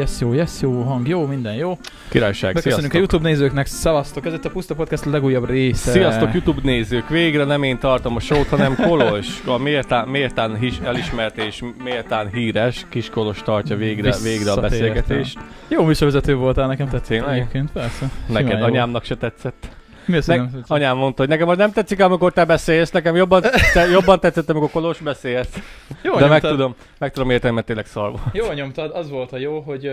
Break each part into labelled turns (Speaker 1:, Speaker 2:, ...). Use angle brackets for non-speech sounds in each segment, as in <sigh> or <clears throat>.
Speaker 1: yes, jó, yes, jó, hang jó, minden jó.
Speaker 2: Királyság,
Speaker 1: Megköszönjük a YouTube nézőknek, szavaztok, ez itt a Puszta Podcast legújabb része.
Speaker 2: Sziasztok YouTube nézők! Végre nem én tartom a sót, hanem Kolos, a méltán, méltán his, elismert és méltán híres kis Kolos tartja végre, végre a beszélgetést.
Speaker 1: Jó műsorvezető voltál, nekem tetszett
Speaker 2: Tényleg?
Speaker 1: egyébként, persze.
Speaker 2: Neked
Speaker 1: Simán jó.
Speaker 2: anyámnak se tetszett.
Speaker 1: Mi az,
Speaker 2: Ne,
Speaker 1: hogy nem tetszett?
Speaker 2: anyám mondta, hogy nekem az nem tetszik, amikor te beszélsz, nekem jobban, te, jobban tetszett, amikor Kolos beszélsz.
Speaker 1: Jó
Speaker 2: De meg tudom, meg tudom érteni, mert tényleg szar volt.
Speaker 1: Jó nyomtad, az volt a jó, hogy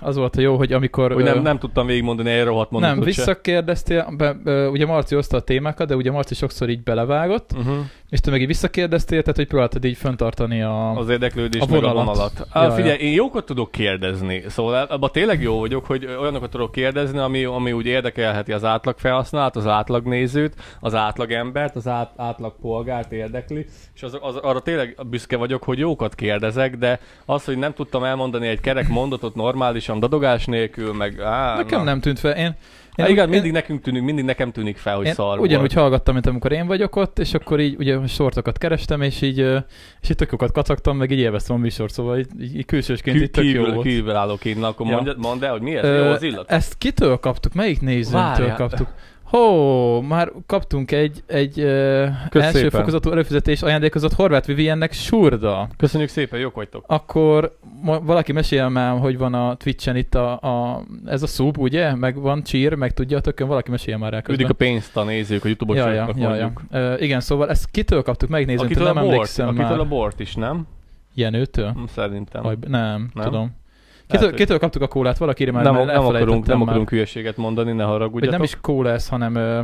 Speaker 1: az volt a jó, hogy amikor
Speaker 2: Hogy nem, nem tudtam végigmondani egy rohadt mondatot
Speaker 1: nem visszakérdeztél, be, ugye Marci oszta a témákat, de ugye Marci sokszor így belevágott,
Speaker 2: Uh-huh.
Speaker 1: És te meg így visszakérdeztél, tehát hogy próbáltad így fenntartani a...
Speaker 2: Az érdeklődés
Speaker 1: A
Speaker 2: meg a
Speaker 1: vonalat.
Speaker 2: vonalat.
Speaker 1: Ja,
Speaker 2: Ah,
Speaker 1: ja.
Speaker 2: figyelj, én jókat tudok kérdezni, szóval abban tényleg jó vagyok, hogy olyanokat tudok kérdezni, ami, ami úgy érdekelheti az átlag felhasználat, az átlag nézőt, az átlag embert, az át, átlag polgárt érdekli, és az, az, arra tényleg büszke vagyok, hogy jókat kérdezek, de az, hogy nem tudtam elmondani egy kerek mondatot normálisan, dadogás nélkül, meg á,
Speaker 1: Nekem
Speaker 2: na.
Speaker 1: nem tűnt fel, én...
Speaker 2: Há,
Speaker 1: úgy-
Speaker 2: igen, mindig nekünk tűnik, mindig nekem tűnik fel, hogy
Speaker 1: én
Speaker 2: szar
Speaker 1: ugyanúgy
Speaker 2: volt.
Speaker 1: hallgattam, mint amikor én vagyok ott, és akkor így ugye sortokat kerestem, és így, és így tök jókat kacagtam, meg így élveztem a műsort, szóval így, így, külsősként
Speaker 2: Kí-
Speaker 1: így tök jó
Speaker 2: kívül,
Speaker 1: volt.
Speaker 2: kívül állok én, na, akkor
Speaker 1: Ja.
Speaker 2: mondd, mondd el, hogy mi ez,
Speaker 1: Ö,
Speaker 2: jó az illat?
Speaker 1: Ezt kitől kaptuk? Melyik nézőntől
Speaker 2: Várjál.
Speaker 1: kaptuk? Hó, már kaptunk egy, egy ö, első
Speaker 2: szépen.
Speaker 1: fokozatú előfizetés ajándékozott Horváth Viviennek surda.
Speaker 2: Köszönjük szépen, jók vagytok.
Speaker 1: Akkor ma, valaki mesél már, hogy van a Twitchen itt a, a ez a szub, ugye? Meg van cheer, meg tudjátok, valaki mesél már rá közben.
Speaker 2: Üdik a pénzt a nézők, a
Speaker 1: ja, ja, ja, ja.
Speaker 2: mondjuk.
Speaker 1: Ö, igen, szóval ezt kitől kaptuk, megnézőntől,
Speaker 2: Akitől a
Speaker 1: nem
Speaker 2: bort,
Speaker 1: emlékszem
Speaker 2: akitől
Speaker 1: már.
Speaker 2: a bort is, nem?
Speaker 1: Jenőtől?
Speaker 2: Szerintem.
Speaker 1: Aj, nem,
Speaker 2: Nem?
Speaker 1: tudom. Kitől,
Speaker 2: hogy-
Speaker 1: kitől kaptuk a kólát? Valaki már
Speaker 2: nem,
Speaker 1: már
Speaker 2: nem, akarunk, nem
Speaker 1: már.
Speaker 2: akarunk hülyeséget mondani, ne haragudjatok.
Speaker 1: nem is kóla ez, hanem ö,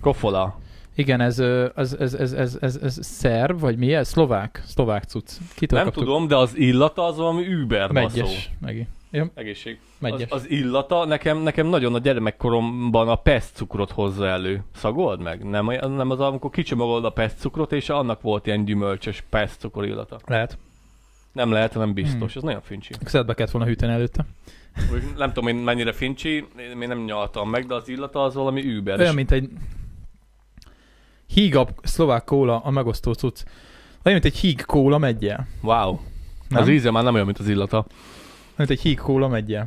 Speaker 2: Kofola.
Speaker 1: igen, ez, ez, ez, ez, ez, ez, ez szerb, vagy mi ez? Szlovák, szlovák cucc. Kitől
Speaker 2: Nem
Speaker 1: kaptuk?
Speaker 2: tudom, de az illata az valami über.
Speaker 1: Megyes. Megi. Jó,
Speaker 2: Egészség.
Speaker 1: megyes.
Speaker 2: Az, az illata nekem, nekem nagyon a gyermekkoromban a pest cukrot hozza elő. Szagold meg? Nem, nem az, amikor kicsomagolod a pest cukrot, és annak volt ilyen gyümölcsös pest cukor illata.
Speaker 1: Lehet.
Speaker 2: Nem lehet, nem biztos.
Speaker 1: Hmm.
Speaker 2: Ez nagyon fincsi.
Speaker 1: Szedbe kellett volna hűteni előtte.
Speaker 2: Úgy Nem tudom én mennyire fincsi, én még nem nyaltam meg, de az illata az valami über.
Speaker 1: Olyan, mint egy hígabb szlovák kóla, a megosztó cucc. Olyan, mint egy híg kóla megye.
Speaker 2: Wow.
Speaker 1: Nem?
Speaker 2: Az íze már nem olyan, mint az illata.
Speaker 1: Mint egy híg kóla megye.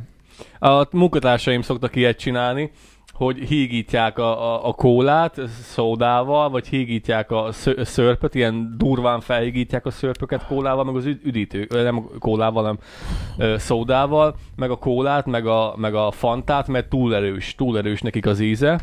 Speaker 2: A munkatársaim szoktak ilyet csinálni, hogy hígítják a, a, a kólát szódával, vagy hígítják a szö- szörpöt, ilyen durván felhígítják a szörpöket kólával, meg az üd- üdítő, nem kólával, hanem szódával, meg a kólát, meg a, meg a fantát, mert túl erős, túl erős nekik az íze.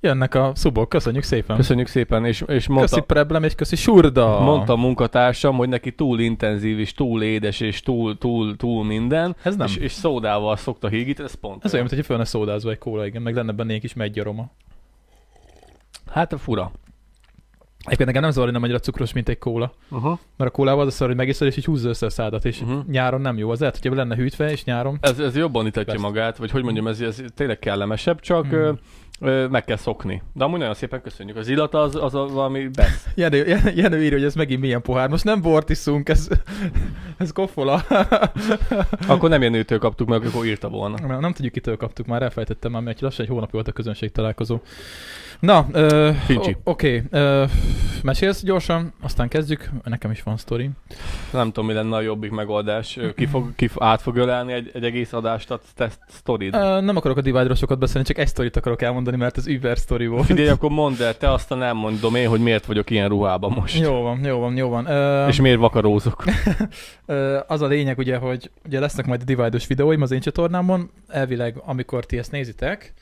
Speaker 1: Jönnek a szubok, köszönjük szépen.
Speaker 2: Köszönjük szépen, és, és
Speaker 1: Köszi
Speaker 2: mondta,
Speaker 1: Preblem és köszi Surda.
Speaker 2: mondta a munkatársam, hogy neki túl intenzív, és túl édes, és túl, túl, túl minden,
Speaker 1: Ez nem.
Speaker 2: és, és szódával szokta hígítani, ez pont
Speaker 1: Ez olyan, mint hogy fölne szódázva egy kóla, igen, meg lenne benne egy kis meggyaroma.
Speaker 2: Hát fura.
Speaker 1: Egyébként nekem nem zavar, hogy nem annyira cukros, mint egy kóla.
Speaker 2: Uh-huh.
Speaker 1: Mert a kólával az a szar, hogy megiszod, és így húzza össze a szádat, és
Speaker 2: Mhm.
Speaker 1: nyáron nem jó. Az lehet, hogyha lenne hűtve, és nyáron...
Speaker 2: Ez, ez jobban itatja magát, vagy hogy mondjam, ez, ez tényleg kellemesebb, csak
Speaker 1: Hmm.
Speaker 2: Ö, meg kell szokni. De amúgy nagyon szépen köszönjük. Az illata az, az a valami best. <laughs>
Speaker 1: Jenő, Jenő, Jenő írja, hogy ez megint milyen pohár. Most nem bort iszunk, ez, <laughs> ez koffola. <laughs>
Speaker 2: Akkor nem Jenőtől kaptuk meg, akkor írta volna.
Speaker 1: nem, nem tudjuk, kitől kaptuk már, elfejtettem már, mert lassan egy hónap volt a közönség találkozó. Na, ö,
Speaker 2: Fincsi.
Speaker 1: o- oké, ö, mesélsz gyorsan, aztán kezdjük. Nekem is van sztori.
Speaker 2: Nem tudom, mi lenne a jobbik megoldás. Ki fog, ki át fog ölelni egy, egy egész adást a test sztorid.
Speaker 1: Ö, nem akarok a Divide-ról sokat beszélni, csak egy sztorit akarok elmondani, mert ez Uber sztori volt.
Speaker 2: Figyelj, akkor mondd el, te aztán nem mondom én, hogy miért vagyok ilyen ruhában most.
Speaker 1: Jó van, jó van, jó van. Ö,
Speaker 2: És miért vakarózok. <laughs>
Speaker 1: Ö, az a lényeg ugye, hogy ugye lesznek majd a Divide-os videóim az én csatornámon, elvileg amikor ti ezt nézitek,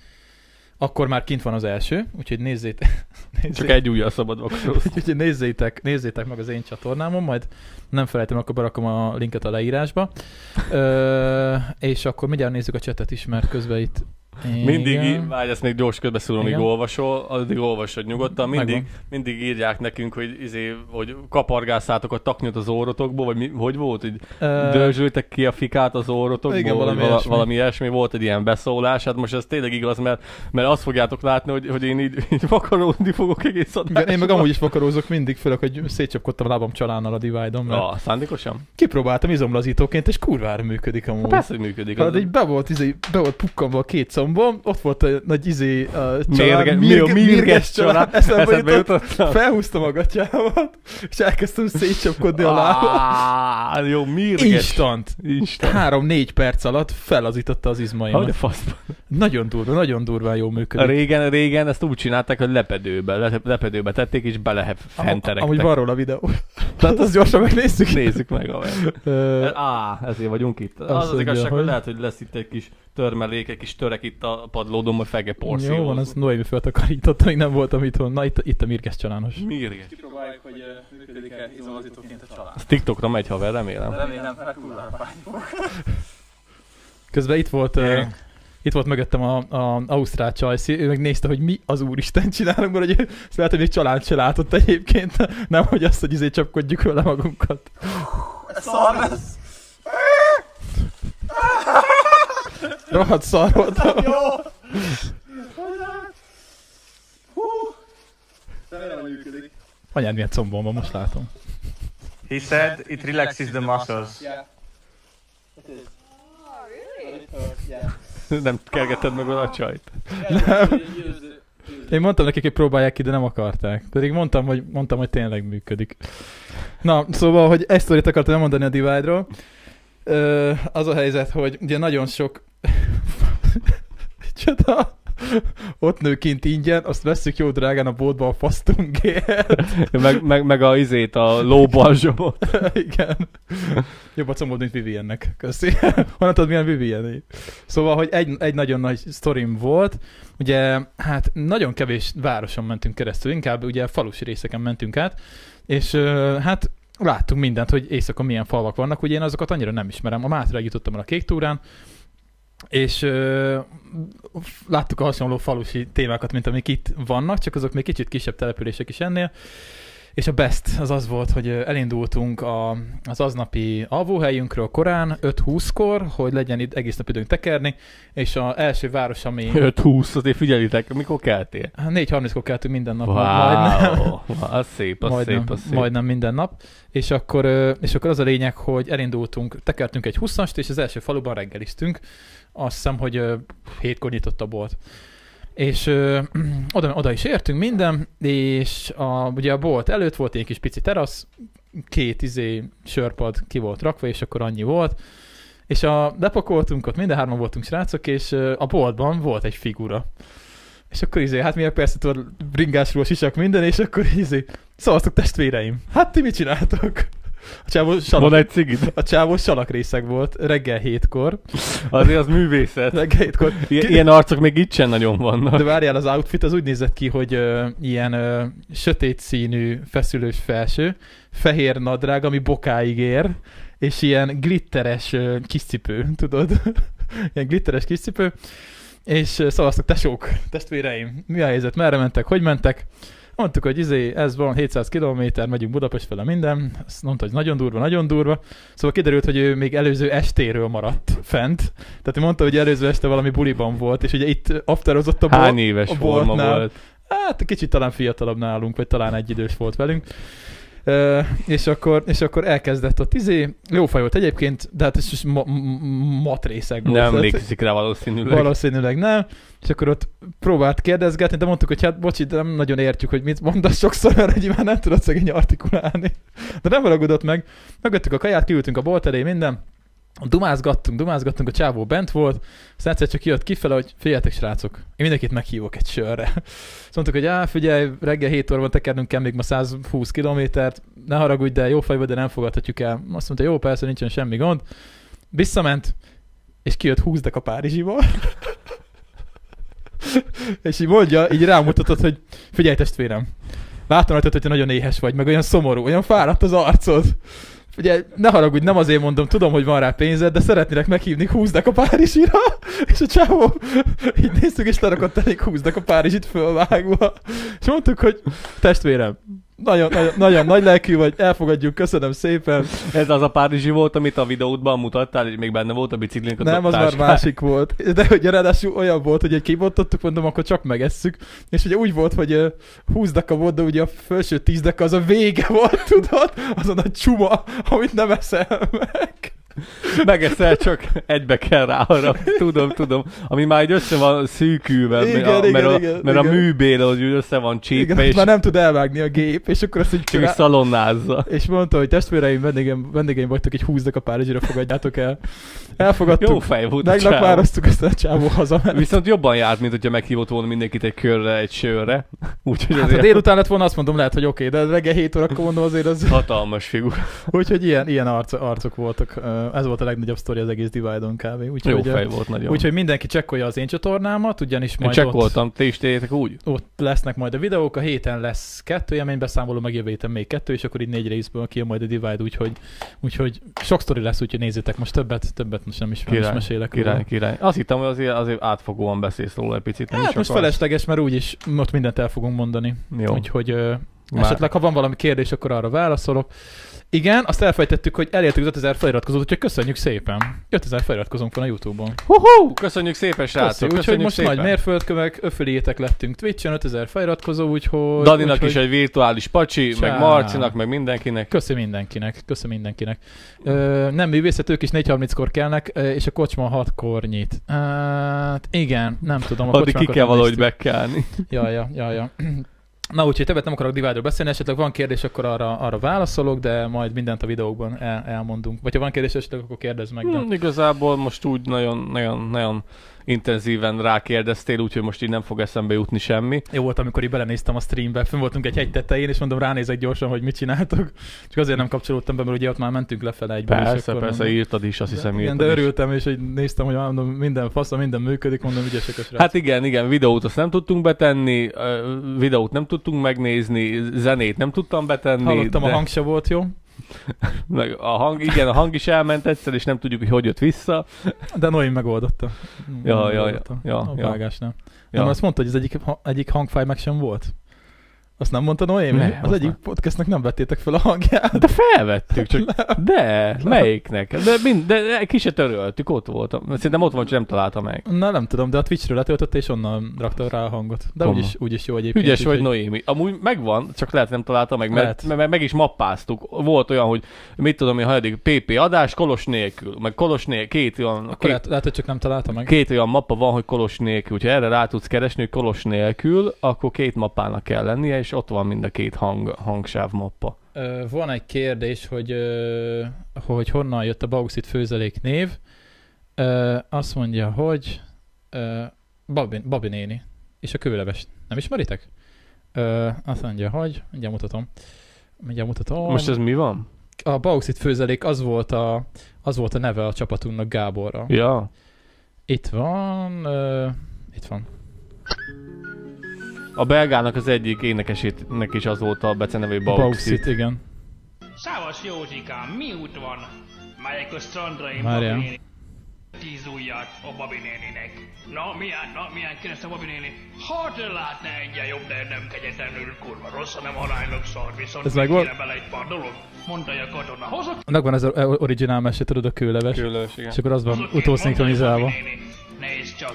Speaker 1: akkor már kint van az első, úgyhogy nézzétek, <laughs>
Speaker 2: Csak
Speaker 1: nézzétek,
Speaker 2: egy ujjal szabad vakarózni. <laughs>
Speaker 1: úgyhogy nézzétek, nézzétek meg az én csatornámon, majd nem felejtem, akkor berakom a linket a leírásba. Ö, és akkor mindjárt nézzük a chatet is, mert közben itt...
Speaker 2: Mindig,
Speaker 1: Igen.
Speaker 2: í- várj, ezt még gyors közbeszúrom,
Speaker 1: Igen.
Speaker 2: olvasol, addig olvasod nyugodtan. Mindig,
Speaker 1: Megvan.
Speaker 2: mindig írják nekünk, hogy, izé, hogy kapargásszátok a taknyot az orrotokból, vagy mi, hogy volt, hogy
Speaker 1: Ö,
Speaker 2: dörzsöltek ki a fikát az orrotokból,
Speaker 1: Igen, valami
Speaker 2: vala,
Speaker 1: ilyesmi.
Speaker 2: valami ilyesmi, volt egy ilyen beszólás, hát most ez tényleg igaz, mert, mert azt fogjátok látni, hogy, hogy én így, így vakarózni fogok egész
Speaker 1: igen, én meg amúgy is vakarózok mindig, főleg, hogy szétcsapkodtam a lábam csalánnal a Divide-on, mert
Speaker 2: Ja, szándékosan?
Speaker 1: kipróbáltam izomlazítóként, és kurvára működik amúgy.
Speaker 2: Hát persze, hogy működik.
Speaker 1: Hát így be volt, izé, be volt pukkanva a két szó, combom, ott volt a nagy izé uh, család,
Speaker 2: Mérge, a mérges család?
Speaker 1: eszembe
Speaker 2: Eszedbe
Speaker 1: jutott, felhúztam a gatyámat, és elkezdtem szétcsapkodni a lábam.
Speaker 2: Á, jó, mérges.
Speaker 1: Instant.
Speaker 2: Instant.
Speaker 1: Három-négy perc alatt felazította az
Speaker 2: Ha, de
Speaker 1: izmaimat.
Speaker 2: faszban.
Speaker 1: Nagyon durva, nagyon durván jó működik.
Speaker 2: Régen, régen ezt úgy csinálták, hogy lepedőbe, le- lepedőbe tették, és bele fenterektek.
Speaker 1: Amúgy van róla videó. Tehát <laughs> azt gyorsan megnézzük.
Speaker 2: Nézzük meg a Á, ezért vagyunk itt. Az az, igazság, hogy
Speaker 1: hogy-
Speaker 2: lehet, hogy lesz itt egy kis törmelék, egy kis törek itt a padlódon, majd fege porszívózni.
Speaker 1: Jó van, az Noémi feltakarította, még nem voltam itthon. Na, itt, itt a Mirges csalános.
Speaker 2: Mérges.
Speaker 1: Kipróbáljuk, hogy működik-e izomazítóként a család.
Speaker 2: Ez TikTokra megy, haver, remélem.
Speaker 1: Remélem, kurva Közben itt volt, uh, itt volt mögöttem a, a Ausztrál Csajci, ő meg nézte, hogy mi az úristen csinálunk, mert hogy <laughs> ezt lehet, hogy még család se látott egyébként, <laughs> nem hogy azt, hogy izé csapkodjuk vele magunkat.
Speaker 3: Szar lesz!
Speaker 1: Rohadt szar voltam.
Speaker 3: Jó!
Speaker 1: Anyád milyen combom van, most látom.
Speaker 3: He said it relaxes the muscles.
Speaker 1: Yeah. It is.
Speaker 2: Nem kergetted meg a csajt.
Speaker 1: Én mondtam nekik, hogy próbálják ki, de nem akarták. Pedig mondtam, hogy, mondtam, hogy tényleg működik. Na, szóval, hogy ezt akartam elmondani a Divide-ról. Ö, az a helyzet, hogy ugye nagyon sok... <laughs> Csoda! Ott nő kint ingyen, azt vesszük jó drágán a boltba a fasztungért. <laughs>
Speaker 2: meg, meg, meg a izét, a lóbalzsomot. <laughs>
Speaker 1: Igen. Jobb a combod, mint Viviennek. Köszi. Honnan tudod, milyen Vivian? Szóval, hogy egy, egy nagyon nagy sztorim volt. Ugye, hát nagyon kevés városon mentünk keresztül, inkább ugye falusi részeken mentünk át, és hát láttunk mindent, hogy éjszakon milyen falvak vannak, ugye én azokat annyira nem ismerem. A Mátráig jutottam el a kék túrán, és ö, láttuk a hasonló falusi témákat, mint amik itt vannak, csak azok még kicsit kisebb települések is ennél. És a best az az volt, hogy elindultunk a, az aznapi alvóhelyünkről korán, 5-20-kor, hogy legyen itt egész nap időnk tekerni, és az első város, ami
Speaker 2: 5-20, azért figyelitek, mikor keltél?
Speaker 1: 4.30-kor keltünk minden nap, majdnem,
Speaker 2: Wow, az szép, az
Speaker 1: majdnem,
Speaker 2: szép, az szép.
Speaker 1: majdnem minden nap, és akkor, és akkor az a lényeg, hogy elindultunk, tekertünk egy 20-ast, és az első faluban reggeliztünk, azt hiszem, hogy hétkor nyitott a bolt. És ö, <clears throat> oda, oda is értünk minden, és a, ugye a bolt előtt volt egy kis pici terasz, két izé sörpad ki volt rakva, és akkor annyi volt. És a, lepakoltunk ott, minden hárman voltunk srácok, és a boltban volt egy figura. És akkor izé, hát miért persze tudod, bringásról sisak minden, és akkor izé, szavaztok testvéreim. Hát ti mit csináltok? A csávó salak,
Speaker 2: Van egy cigit?
Speaker 1: a csávó salakrészeg volt reggel hétkor.
Speaker 2: Azért az művészet.
Speaker 1: Reggel hétkor.
Speaker 2: I- ilyen arcok még itt sem nagyon vannak.
Speaker 1: De várjál, az outfit az úgy nézett ki, hogy ö, ilyen ö, sötét színű feszülős felső, fehér nadrág, ami bokáig ér, és ilyen glitteres ö, kiscipő, <laughs> tudod? ilyen glitteres kiscipő. És ö, szavaztak, tesók, testvéreim, mi a helyzet, merre mentek, hogy mentek? Mondtuk, hogy izé, ez van 700 km, megyünk Budapest fele minden. Azt mondta, hogy nagyon durva, nagyon durva. Szóval kiderült, hogy ő még előző estéről maradt fent. Tehát ő mondta, hogy előző este valami buliban volt, és ugye itt afterozott a
Speaker 2: Hány
Speaker 1: bol-
Speaker 2: éves
Speaker 1: a
Speaker 2: forma
Speaker 1: boltnál.
Speaker 2: volt?
Speaker 1: Hát kicsit talán fiatalabb nálunk, vagy talán egy idős volt velünk. És, akkor, és akkor elkezdett ott izé, jó volt egyébként, de hát ez is ma- m- matrészeg volt.
Speaker 2: Nem emlékszik rá valószínűleg.
Speaker 1: Valószínűleg nem. És akkor ott próbált kérdezgetni, de mondtuk, hogy hát bocsi, de nem nagyon értjük, hogy mit mondasz sokszor, mert hogy már nem tudod szegény artikulálni. De nem haragudott meg. Megvettük a kaját, kiültünk a bolt elé, minden. Dumázgattunk, dumázgattunk, a csávó bent volt, aztán egyszer csak jött kifele, hogy figyeljetek srácok, én mindenkit meghívok egy sörre. Azt mondtuk, hogy á, figyelj, reggel 7 óra van tekernünk kell még ma 120 kilométert, ne haragudj, de jó fej de nem fogadhatjuk el. Azt mondta, jó, persze, nincsen semmi gond. Visszament, és kijött 20 a Párizsiból. <laughs> és így mondja, így rámutatott, hogy figyelj testvérem, látom rajtad, hogy nagyon éhes vagy, meg olyan szomorú, olyan fáradt az arcod. Ugye, ne haragudj, nem azért mondom, tudom, hogy van rá pénzed, de szeretnélek meghívni 20 a Párizsira, <laughs> és a csávó így néztük, és lerakott elég 20 a Párizsit fölvágva. És mondtuk, hogy testvérem, nagyon, nagyon, nagyon nagy lelkű vagy, elfogadjuk, köszönöm szépen.
Speaker 2: Ez az a Párizsi volt, amit a videódban mutattál, és még benne volt a biciklink. a
Speaker 1: Nem, az már másik volt. De hogy ráadásul olyan volt, hogy egy kibontottuk, mondom, akkor csak megesszük. És ugye úgy volt, hogy ö, 20 deka volt, de ugye a felső 10 deka az a vége volt, <laughs> tudod? Az a csuma, amit nem eszel meg.
Speaker 2: Megeszel, csak egybe kell rá arra. Tudom, tudom. Ami már egy össze van szűkülve,
Speaker 1: Igen,
Speaker 2: mert, a,
Speaker 1: igen,
Speaker 2: mert, a,
Speaker 1: igen,
Speaker 2: mert a
Speaker 1: igen.
Speaker 2: műbél az úgy össze van
Speaker 1: Igen,
Speaker 2: csípve,
Speaker 1: és
Speaker 2: és
Speaker 1: már nem tud elvágni a gép, és akkor azt így
Speaker 2: csak
Speaker 1: rá-
Speaker 2: szalonnázza.
Speaker 1: és mondta, hogy testvéreim, vendégeim, vendégeim vagytok, így húznak a Párizsira, fogadjátok el. Elfogadtuk,
Speaker 2: Jó fej volt a
Speaker 1: meglakvároztuk, aztán a csávó hazament.
Speaker 2: Viszont jobban járt, mint hogyha meghívott volna mindenkit egy körre, egy sörre. Úgyhogy
Speaker 1: Hát, ha
Speaker 2: azért
Speaker 1: délután lett volna, azt mondom, lehet, hogy oké, de reggel 7 órakor mondom azért az...
Speaker 2: hatalmas figura.
Speaker 1: Úgyhogy ilyen, ilyen arc, arcok voltak. Ö, Ez volt a legnagyobb sztori az egész Divide-on kb.
Speaker 2: Jó
Speaker 1: Úgyhogy, ö,
Speaker 2: fej volt nagyon.
Speaker 1: úgyhogy mindenki csekkolja az én csatornámat, ugyanis
Speaker 2: Én
Speaker 1: majd ott,
Speaker 2: csekkoltam, te is tétek úgy?
Speaker 1: ott, lesznek majd a videók, a héten lesz kettő élménybeszámoló, meg jövő héten még kettő, és akkor így négy részből kijön majd a Divide, úgyhogy, úgyhogy sok sztori lesz, úgyhogy nézzétek most többet, többet most nem is, nem is
Speaker 2: Király,
Speaker 1: mesélek
Speaker 2: Király,
Speaker 1: róla.
Speaker 2: király. Azt hittem, hogy azért, azért átfogóan beszélsz róla egy picit. Nem
Speaker 1: Hát
Speaker 2: is
Speaker 1: most
Speaker 2: akarsz.
Speaker 1: felesleges, mert úgyis ott mindent el fogunk mondani.
Speaker 2: Jó.
Speaker 1: Úgyhogy
Speaker 2: Már-
Speaker 1: esetleg, ha van valami kérdés, akkor arra válaszolok. Igen, azt elfejtettük, hogy elértük az 5000 feliratkozót, úgyhogy köszönjük szépen. 5000 feliratkozónk van a Youtube-on.
Speaker 2: Hú, köszönjük szépen, srácok.
Speaker 1: Úgyhogy most
Speaker 2: szépen.
Speaker 1: nagy mérföldkövek, öfölétek lettünk Twitch-en, 5000 feliratkozó, úgyhogy...
Speaker 2: Daninak
Speaker 1: úgyhogy...
Speaker 2: is egy virtuális pacsi, meg
Speaker 1: Csá.
Speaker 2: Marcinak, meg mindenkinek.
Speaker 1: Köszi mindenkinek, köszi mindenkinek. Ö, nem művészet, ők is 4.30-kor kelnek, és a kocsma 6-kor nyit. Hát igen, nem tudom. A
Speaker 2: Addig ki kell valahogy bekelni.
Speaker 1: Ja, ja, ja, ja. Na úgyhogy többet nem akarok Divide-ról beszélni, esetleg van kérdés, akkor arra, arra válaszolok, de majd mindent a videókban el, elmondunk. Vagy ha van kérdés esetleg, akkor kérdezz meg. De...
Speaker 2: Hmm, igazából most úgy nagyon, nagyon, nagyon intenzíven rákérdeztél, úgyhogy most így nem fog eszembe jutni semmi.
Speaker 1: Jó volt, amikor így belenéztem a streambe, fönn voltunk egy hegy tetején, és mondom, ránézek gyorsan, hogy mit csináltok. Csak azért nem kapcsolódtam be, mert ugye ott már mentünk lefele és
Speaker 2: Persze,
Speaker 1: akkor
Speaker 2: persze,
Speaker 1: mondom,
Speaker 2: írtad is, azt hiszem
Speaker 1: de, igen,
Speaker 2: írtad
Speaker 1: de örültem, és hogy néztem, hogy mondom, minden fasza, minden működik, mondom, ügyesek a srác.
Speaker 2: Hát igen, igen, videót azt nem tudtunk betenni, videót nem tudtunk megnézni, zenét nem tudtam betenni.
Speaker 1: Hallottam,
Speaker 2: de
Speaker 1: a hang se volt jó, <laughs>
Speaker 2: Meg a hang, igen, a hang is elment egyszer, és nem tudjuk, hogy hogy jött vissza.
Speaker 1: de Noé megoldotta.
Speaker 2: Ja, ja,
Speaker 1: Megoldotta.
Speaker 2: ja,
Speaker 1: a
Speaker 2: ja.
Speaker 1: vágásnál.
Speaker 2: Ja.
Speaker 1: Nem, azt mondta, hogy az egyik, egyik hangfáj meg sem volt? Azt nem mondta Noémi?
Speaker 2: Ne,
Speaker 1: az egyik
Speaker 2: nem.
Speaker 1: podcastnak nem vettétek fel a hangját.
Speaker 2: De felvettük, csak <laughs> de, melyiknek? De, mind, de ki se töröltük, ott voltam. Szerintem ott van, csak nem találta meg.
Speaker 1: Na nem tudom, de a Twitchről letöltötte, és onnan rakta rá a hangot. De úgyis, úgyis jó egyébként.
Speaker 2: Ügyes vagy Noémi. Amúgy megvan, csak lehet nem találta meg, mert, mert, mert meg is mappáztuk. Volt olyan, hogy mit tudom én, hajadik PP adás kolos nélkül, meg kolos nélkül, két olyan,
Speaker 1: Akkor
Speaker 2: két,
Speaker 1: lehet, lehet, hogy csak nem találta meg.
Speaker 2: két olyan mappa van, hogy kolos nélkül. Ha erre rá tudsz keresni, hogy kolos nélkül, akkor két mappának kell lennie, és ott van mind a két hang, hangsáv mappa.
Speaker 1: Van egy kérdés, hogy, hogy honnan jött a Bauxit főzelék név. Azt mondja, hogy Babi, Babi néni és a kőleves. Nem ismeritek? Azt mondja, hogy mindjárt mutatom. Mindjárt mutatom.
Speaker 2: Most ez mi van?
Speaker 1: A Bauxit főzelék az volt a, az volt a neve a csapatunknak Gáborra.
Speaker 2: Ja.
Speaker 1: Itt van, ö, itt van.
Speaker 2: A belgának az egyik énekesének is az volt a becenevő
Speaker 1: Bauxit,
Speaker 2: Bauxit.
Speaker 1: igen.
Speaker 4: Savas Józsikám, mi út van? Melyek a strandra én
Speaker 1: Várjál.
Speaker 4: Tíz ujjat a Babi néninek. Na, milyen, na, milyen kereszt a Babi néni? Ha te látná egyen jobb, de nem kegyetlenül kurva rossz, hanem aránylag szar, viszont
Speaker 1: Ez megvolt?
Speaker 4: kéne bele egy pár dolog. Mondta a katona, hozok
Speaker 1: Megvan ez az originál mese, tudod, a kőleves.
Speaker 2: Különös, igen.
Speaker 1: És akkor az van utószinkronizálva.
Speaker 4: Nézd csak,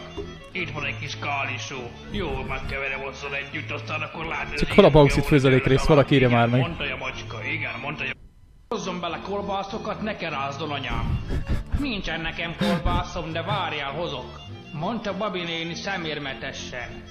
Speaker 4: itt van egy kis kálisó. Jó, megkeverem hozzon együtt, aztán akkor látod.
Speaker 1: Csak hol a bauxit főzelék rész? Valaki írja már meg.
Speaker 4: Mondta a macska, igen, mondta a Hozzon bele kolbászokat, ne kerázdon anyám. Nincsen nekem kolbászom, de várjál, hozok. Mondta Babi néni szemérmetesen.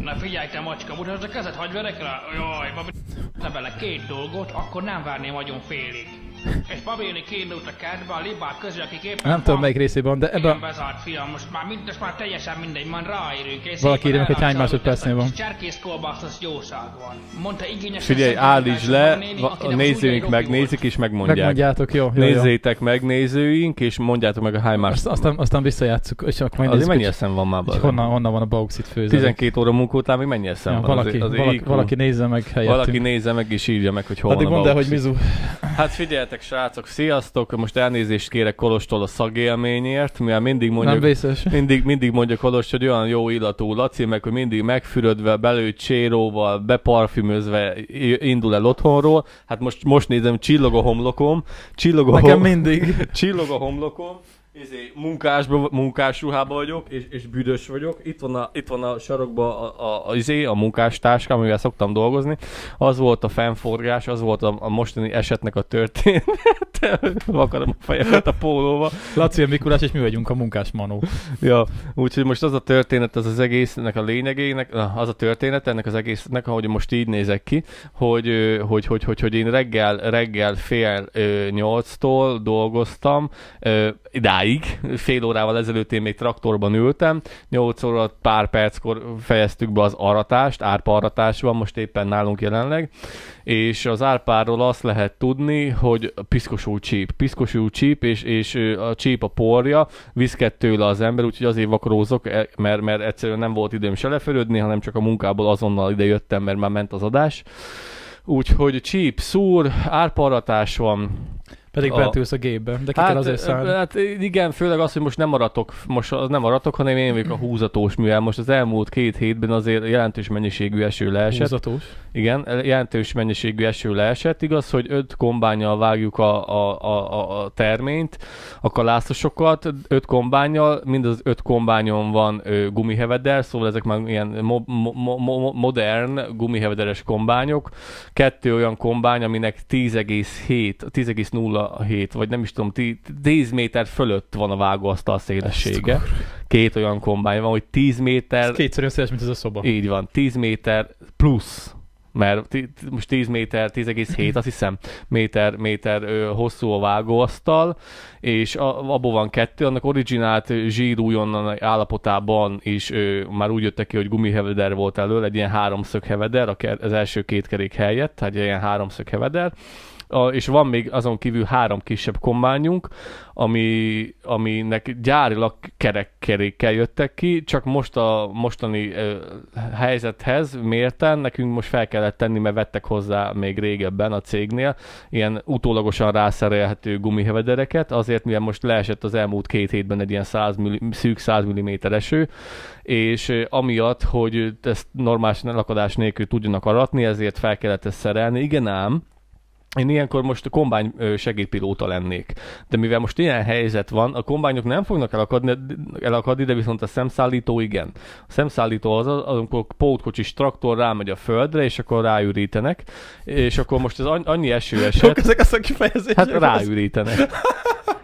Speaker 4: Na figyelj te macska, mutasd a kezed, hagyj verek rá. Jaj, Babi ne bele két dolgot, akkor nem várném nagyon félig. És Babi néni kiindult a kertbe a libák közül, akik éppen
Speaker 1: Nem tudom melyik részében, de ebben
Speaker 4: bezárt fiam, most már, mind, most már teljesen mindegy, már ráérünk. És
Speaker 1: Valaki írja meg, hogy hány másodpercnél van.
Speaker 4: Cserkész kolbász, az jóság van. Mondta igényesen
Speaker 2: Figyelj, állítsd le, a
Speaker 4: az
Speaker 2: nézőink megnézik és megmondják.
Speaker 1: megmondjátok, jó, jó, jó.
Speaker 2: Nézzétek meg nézőink, és mondjátok meg a hány más.
Speaker 1: Azt, aztán, aztán visszajátszuk, és akkor majd
Speaker 2: Azért
Speaker 1: nézzük,
Speaker 2: mennyi eszem van már?
Speaker 1: honnan, honnan van a bauxit főzelék.
Speaker 2: 12 óra munka után még mennyi eszem
Speaker 1: ja,
Speaker 2: van?
Speaker 1: valaki,
Speaker 2: azért
Speaker 1: valaki, nézze meg helyettünk.
Speaker 2: valaki nézze meg és írja meg, hogy hol
Speaker 1: Addig
Speaker 2: van a
Speaker 1: mondd el, hogy. Mizu.
Speaker 2: Hát figyeljetek srácok, sziasztok! Most elnézést kérek Kolostól a szagélményért, mivel mindig mondjuk, <laughs> mindig, mindig mondja Kolos, hogy olyan jó illatú Laci, meg hogy mindig megfürödve, belőtt cséróval, beparfümözve indul el otthonról. Hát most, most nézem, csillog a homlokom, csillog a,
Speaker 1: Nekem
Speaker 2: hom-
Speaker 1: mindig. <laughs>
Speaker 2: csillog a homlokom, izé, munkásba, munkásruhában vagyok, és, és büdös vagyok. Itt van a, itt van a sarokban a, a, a, izé, a munkástáska, amivel szoktam dolgozni. Az volt a fennforgás, az volt a, a mostani esetnek a története. Akarom a fejemet a pólóba.
Speaker 1: Laci Mikulás, és mi vagyunk a munkás manó.
Speaker 2: Ja, úgyhogy most az a történet, az az egésznek a lényegének, az a történet ennek az egésznek, ahogy most így nézek ki, hogy, hogy, hogy, hogy, hogy én reggel, reggel fél ö, nyolctól dolgoztam, ö, idáig, fél órával ezelőtt én még traktorban ültem, nyolc óra pár perckor fejeztük be az aratást, árpa van most éppen nálunk jelenleg, és az árpáról azt lehet tudni, hogy piszkosú csíp, piszkosú csíp, és, és a csíp a porja, viszket tőle az ember, úgyhogy azért vakarózok, e- mert, mert egyszerűen nem volt időm se lefölödni, hanem csak a munkából azonnal ide jöttem, mert már ment az adás. Úgyhogy csíp, szúr, árparatás van,
Speaker 1: Pedig
Speaker 2: A-
Speaker 1: bent ülsz a gépbe, de ki kell azért szállni.
Speaker 2: hát igen, főleg az, hogy most nem aratok, most az nem aratok, hanem én vagyok a húzatós művel. Most az elmúlt két hétben azért jelentős mennyiségű eső leesett.
Speaker 1: Húzatós.
Speaker 2: Igen, jelentős mennyiségű eső leesett. Igaz, hogy öt kombányjal vágjuk a, a, a, a- terményt, a kalászosokat, öt kombányjal, mind az öt kombányon van ö, gumihevedel, szóval ezek már ilyen mo, mo, mo, mo, modern gumihevederes kombányok. Kettő olyan kombány, aminek 10,7, 10,07, vagy nem is tudom, 10, 10 méter fölött van a vágóasztal szélessége. Két olyan kombány van, hogy 10 méter
Speaker 1: Ez kétszer széles, mint ez a szoba.
Speaker 2: így van, 10 méter plusz, mert most 10 méter, 10,7 azt hiszem, méter, méter ö, hosszú a vágóasztal, és a, abból van kettő, annak originált zsírújon állapotában is ö, már úgy jöttek ki, hogy gumiheveder volt elől, egy ilyen háromszög heveder, a az első két kerék helyett, tehát egy ilyen háromszög heveder, és van még azon kívül három kisebb kombányunk, ami, aminek gyárilag kerekkerékkel jöttek ki, csak most a mostani ö, helyzethez mérten nekünk most fel kellett tenni, mert vettek hozzá még régebben a cégnél ilyen utólagosan rászerelhető gumihevedereket, azért mivel most leesett az elmúlt két hétben egy ilyen 100 milli, szűk 100 mm eső, és amiatt, hogy ezt normális lakadás nélkül tudjanak aratni, ezért fel kellett ezt szerelni. Igen ám, én ilyenkor most a kombány segédpilóta lennék. De mivel most ilyen helyzet van, a kombányok nem fognak elakadni, elakadni de viszont a szemszállító igen. A szemszállító az, az amikor pótkocsis traktor rámegy a földre, és akkor ráürítenek, és akkor most ez anny- annyi eső esett,
Speaker 1: ezek a kifejezések.
Speaker 2: hát ráürítenek. <laughs>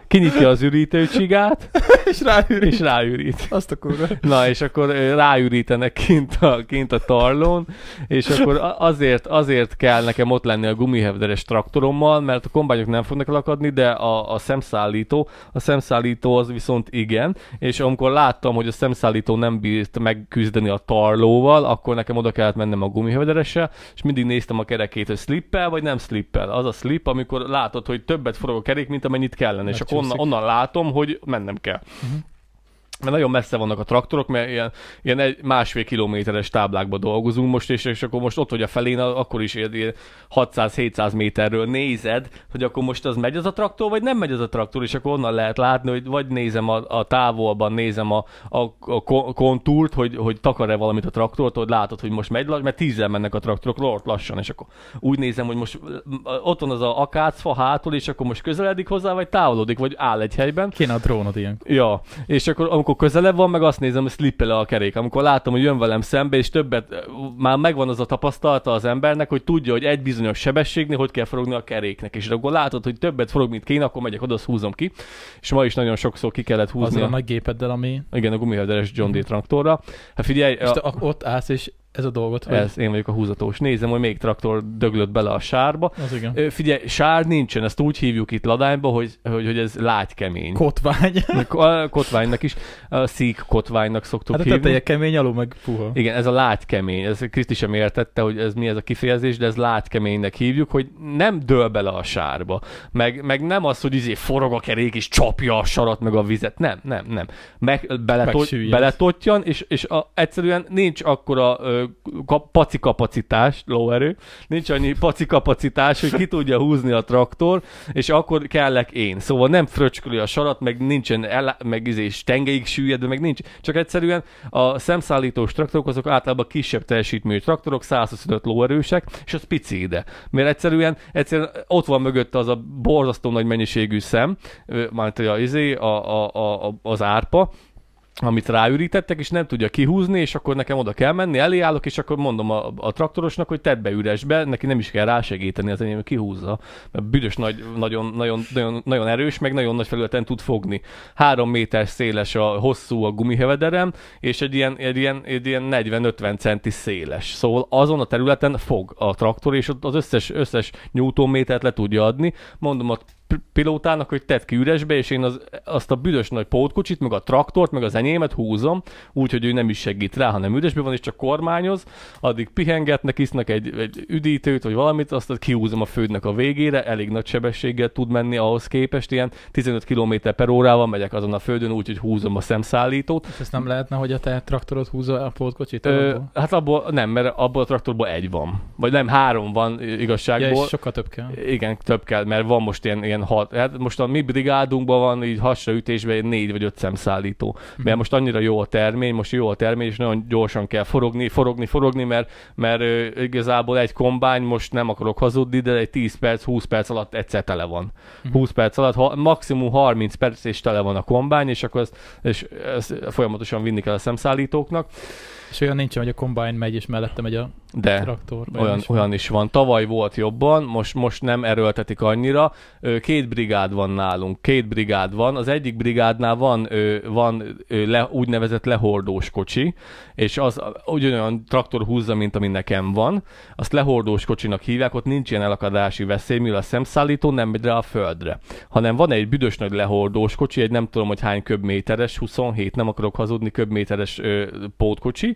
Speaker 2: Kinyitja az ürítőcsigát, <laughs>
Speaker 1: És ráűrít.
Speaker 2: és ráürít.
Speaker 1: Azt a kurva.
Speaker 2: Na, és akkor ráürítenek kint a, kint a tarlón, és akkor azért, azért kell nekem ott lenni a gumihevderes traktorommal, mert a kombányok nem fognak lakadni, de a, a szemszállító, a szemszállító az viszont igen, és amikor láttam, hogy a szemszállító nem bírt megküzdeni a tarlóval, akkor nekem oda kellett mennem a gumihevderessel, és mindig néztem a kerekét, hogy slippel vagy nem slippel. Az a slip, amikor látod, hogy többet forog a kerék, mint amennyit kellene, és akkor onnan, onnan látom, hogy mennem kell mert nagyon messze vannak a traktorok, mert ilyen, ilyen egy másfél kilométeres táblákba dolgozunk most, és, és akkor most ott vagy a felén, akkor is ilyen- ilyen 600-700 méterről nézed, hogy akkor most az megy az a traktor, vagy nem megy az a traktor, és akkor onnan lehet látni, hogy vagy nézem a, a távolban, nézem a, a, a ko- kontúrt, hogy, hogy takar-e valamit a traktort, hogy látod, hogy most megy, mert tízzel mennek a traktorok, ott lassan, és akkor úgy nézem, hogy most ott van az a akácfa hátul, és akkor most közeledik hozzá, vagy távolodik, vagy áll egy helyben,
Speaker 1: Kéne a drónod ilyen.
Speaker 2: Ja, és akkor amikor közelebb van, meg azt nézem, hogy slippel a kerék. Amikor látom, hogy jön velem szembe, és többet, már megvan az a tapasztalata az embernek, hogy tudja, hogy egy bizonyos sebességnél hogy kell forogni a keréknek. És akkor látod, hogy többet forog, mint kéne, akkor megyek oda, azt húzom ki. És ma is nagyon sokszor ki kellett húzni.
Speaker 1: Azzal a nagy gépeddel, ami...
Speaker 2: igen, a gumihederes John Deere traktorra. Hát figyelj,
Speaker 1: És
Speaker 2: a-
Speaker 1: ott állsz, és ez a dolgot, hogy...
Speaker 2: ez, én vagyok a húzatós. Nézem, hogy még traktor döglött bele a sárba.
Speaker 1: Az igen.
Speaker 2: Figyelj, sár nincsen, ezt úgy hívjuk itt Ladányba, hogy, hogy, hogy ez lágykemény.
Speaker 1: Kotvány. <laughs>
Speaker 2: A kotványnak is, a szík kotványnak szoktuk
Speaker 1: Hát
Speaker 2: hívni.
Speaker 1: teteje kemény, alul meg puha.
Speaker 2: Igen, ez a lágykemény, ez Kriszti sem értette, hogy ez mi ez a kifejezés, de ez lágykeménynek hívjuk, hogy nem dől bele a sárba, meg, meg nem az, hogy izé forog a kerék és csapja a sarat meg a vizet, nem, nem, nem. Meg, beletot, beletotjan, és, és a, egyszerűen nincs akkora ö, paci kapacitás, lóerő, nincs annyi paci kapacitás, hogy ki tudja húzni a traktor, és akkor kellek én. Szóval nem fröcsköli a sarat, meg nincsen el, meg izés tengeig süllyedve, meg nincs. Csak egyszerűen a szemszállítós traktorok azok általában kisebb teljesítményű traktorok, 125 lóerősek, és az pici ide. Mert egyszerűen, egyszerűen ott van mögötte az a borzasztó nagy mennyiségű szem, mármint a, izé, a, a, a, az árpa, amit ráürítettek, és nem tudja kihúzni, és akkor nekem oda kell menni, elé állok, és akkor mondom a, a traktorosnak, hogy tedd be üresbe, neki nem is kell rásegíteni az enyém, kihúzza. Mert büdös nagy, nagyon, nagyon, nagyon, nagyon, erős, meg nagyon nagy felületen tud fogni. Három méter széles a hosszú a gumihevederem, és egy ilyen, egy ilyen, egy ilyen 40-50 centi széles. Szóval azon a területen fog a traktor, és ott az összes, összes newtonmétert le tudja adni. Mondom, a pilótának, hogy tedd ki üresbe, és én az, azt a büdös nagy pótkocsit, meg a traktort, meg az enyémet húzom, úgyhogy ő nem is segít rá, hanem üresbe van, és csak kormányoz, addig pihengetnek, isznak egy, egy üdítőt, vagy valamit, azt kihúzom a földnek a végére, elég nagy sebességgel tud menni ahhoz képest, ilyen 15 km per órával megyek azon a földön, úgyhogy húzom a szemszállítót.
Speaker 1: És ezt nem lehetne, hogy a te traktorod húzza a pótkocsit?
Speaker 2: Ö, hát abból nem, mert abból a traktorból egy van. Vagy nem, három van
Speaker 1: ja,
Speaker 2: igazságból.
Speaker 1: és sokkal több kell.
Speaker 2: Igen, több kell, mert van most ilyen, ilyen hat, hát most a mi brigádunkban van így hasraütésben egy négy vagy öt szemszállító. Mert most annyira jó a termény, most jó a termény, és nagyon gyorsan kell forogni, forogni, forogni, mert, mert ö, igazából egy kombány, most nem akarok hazudni, de egy 10 perc, 20 perc alatt egyszer tele van. 20 perc alatt, ha, maximum 30 perc és tele van a kombány, és akkor ezt, és ezt folyamatosan vinni kell a szemszállítóknak.
Speaker 1: És olyan nincs, hogy a combine megy, és mellette megy a
Speaker 2: De
Speaker 1: traktor.
Speaker 2: olyan,
Speaker 1: is
Speaker 2: olyan is van. Tavaly volt jobban, most, most nem erőltetik annyira. Két brigád van nálunk, két brigád van. Az egyik brigádnál van, van le, úgynevezett lehordós kocsi, és az ugyanolyan traktor húzza, mint ami nekem van. Azt lehordós kocsinak hívják, ott nincs ilyen elakadási veszély, mivel a szemszállító nem megy rá a földre. Hanem van egy büdös nagy lehordós kocsi, egy nem tudom, hogy hány köbméteres, 27, nem akarok hazudni, köbméteres ö, pótkocsi,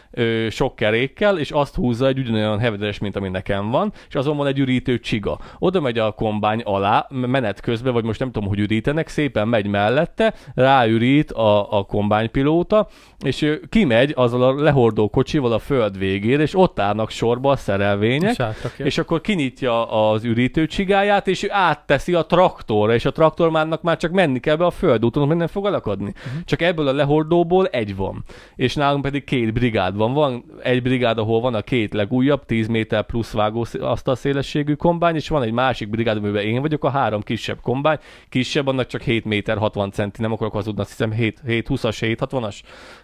Speaker 2: ö, sok kerékkel, és azt húzza egy ugyanolyan hevedes, mint ami nekem van, és azon van egy ürítő csiga. Oda megy a kombány alá, menet közben, vagy most nem tudom, hogy ürítenek, szépen megy mellette, ráürít a, a kombánypilóta, és ő kimegy azzal a lehordó kocsival a föld végére, és ott állnak sorba a szerelvények,
Speaker 1: És átrakja.
Speaker 2: és akkor kinyitja az ürítő csigáját, és ő átteszi a traktorra, és a traktormánnak már csak menni kell be a földúton, mert nem fog elakadni. Uh-huh. Csak ebből a lehordóból egy van. És nálunk pedig két brigád van. Van egy brigád, ahol van a két legújabb, 10 méter plusz vágó asztal szélességű kombány, és van egy másik brigád, amiben én vagyok, a három kisebb kombány. Kisebb, annak csak 7 méter 60 centi, nem akarok hazudni, azt hiszem 7, 7 20-as, 7 60-as.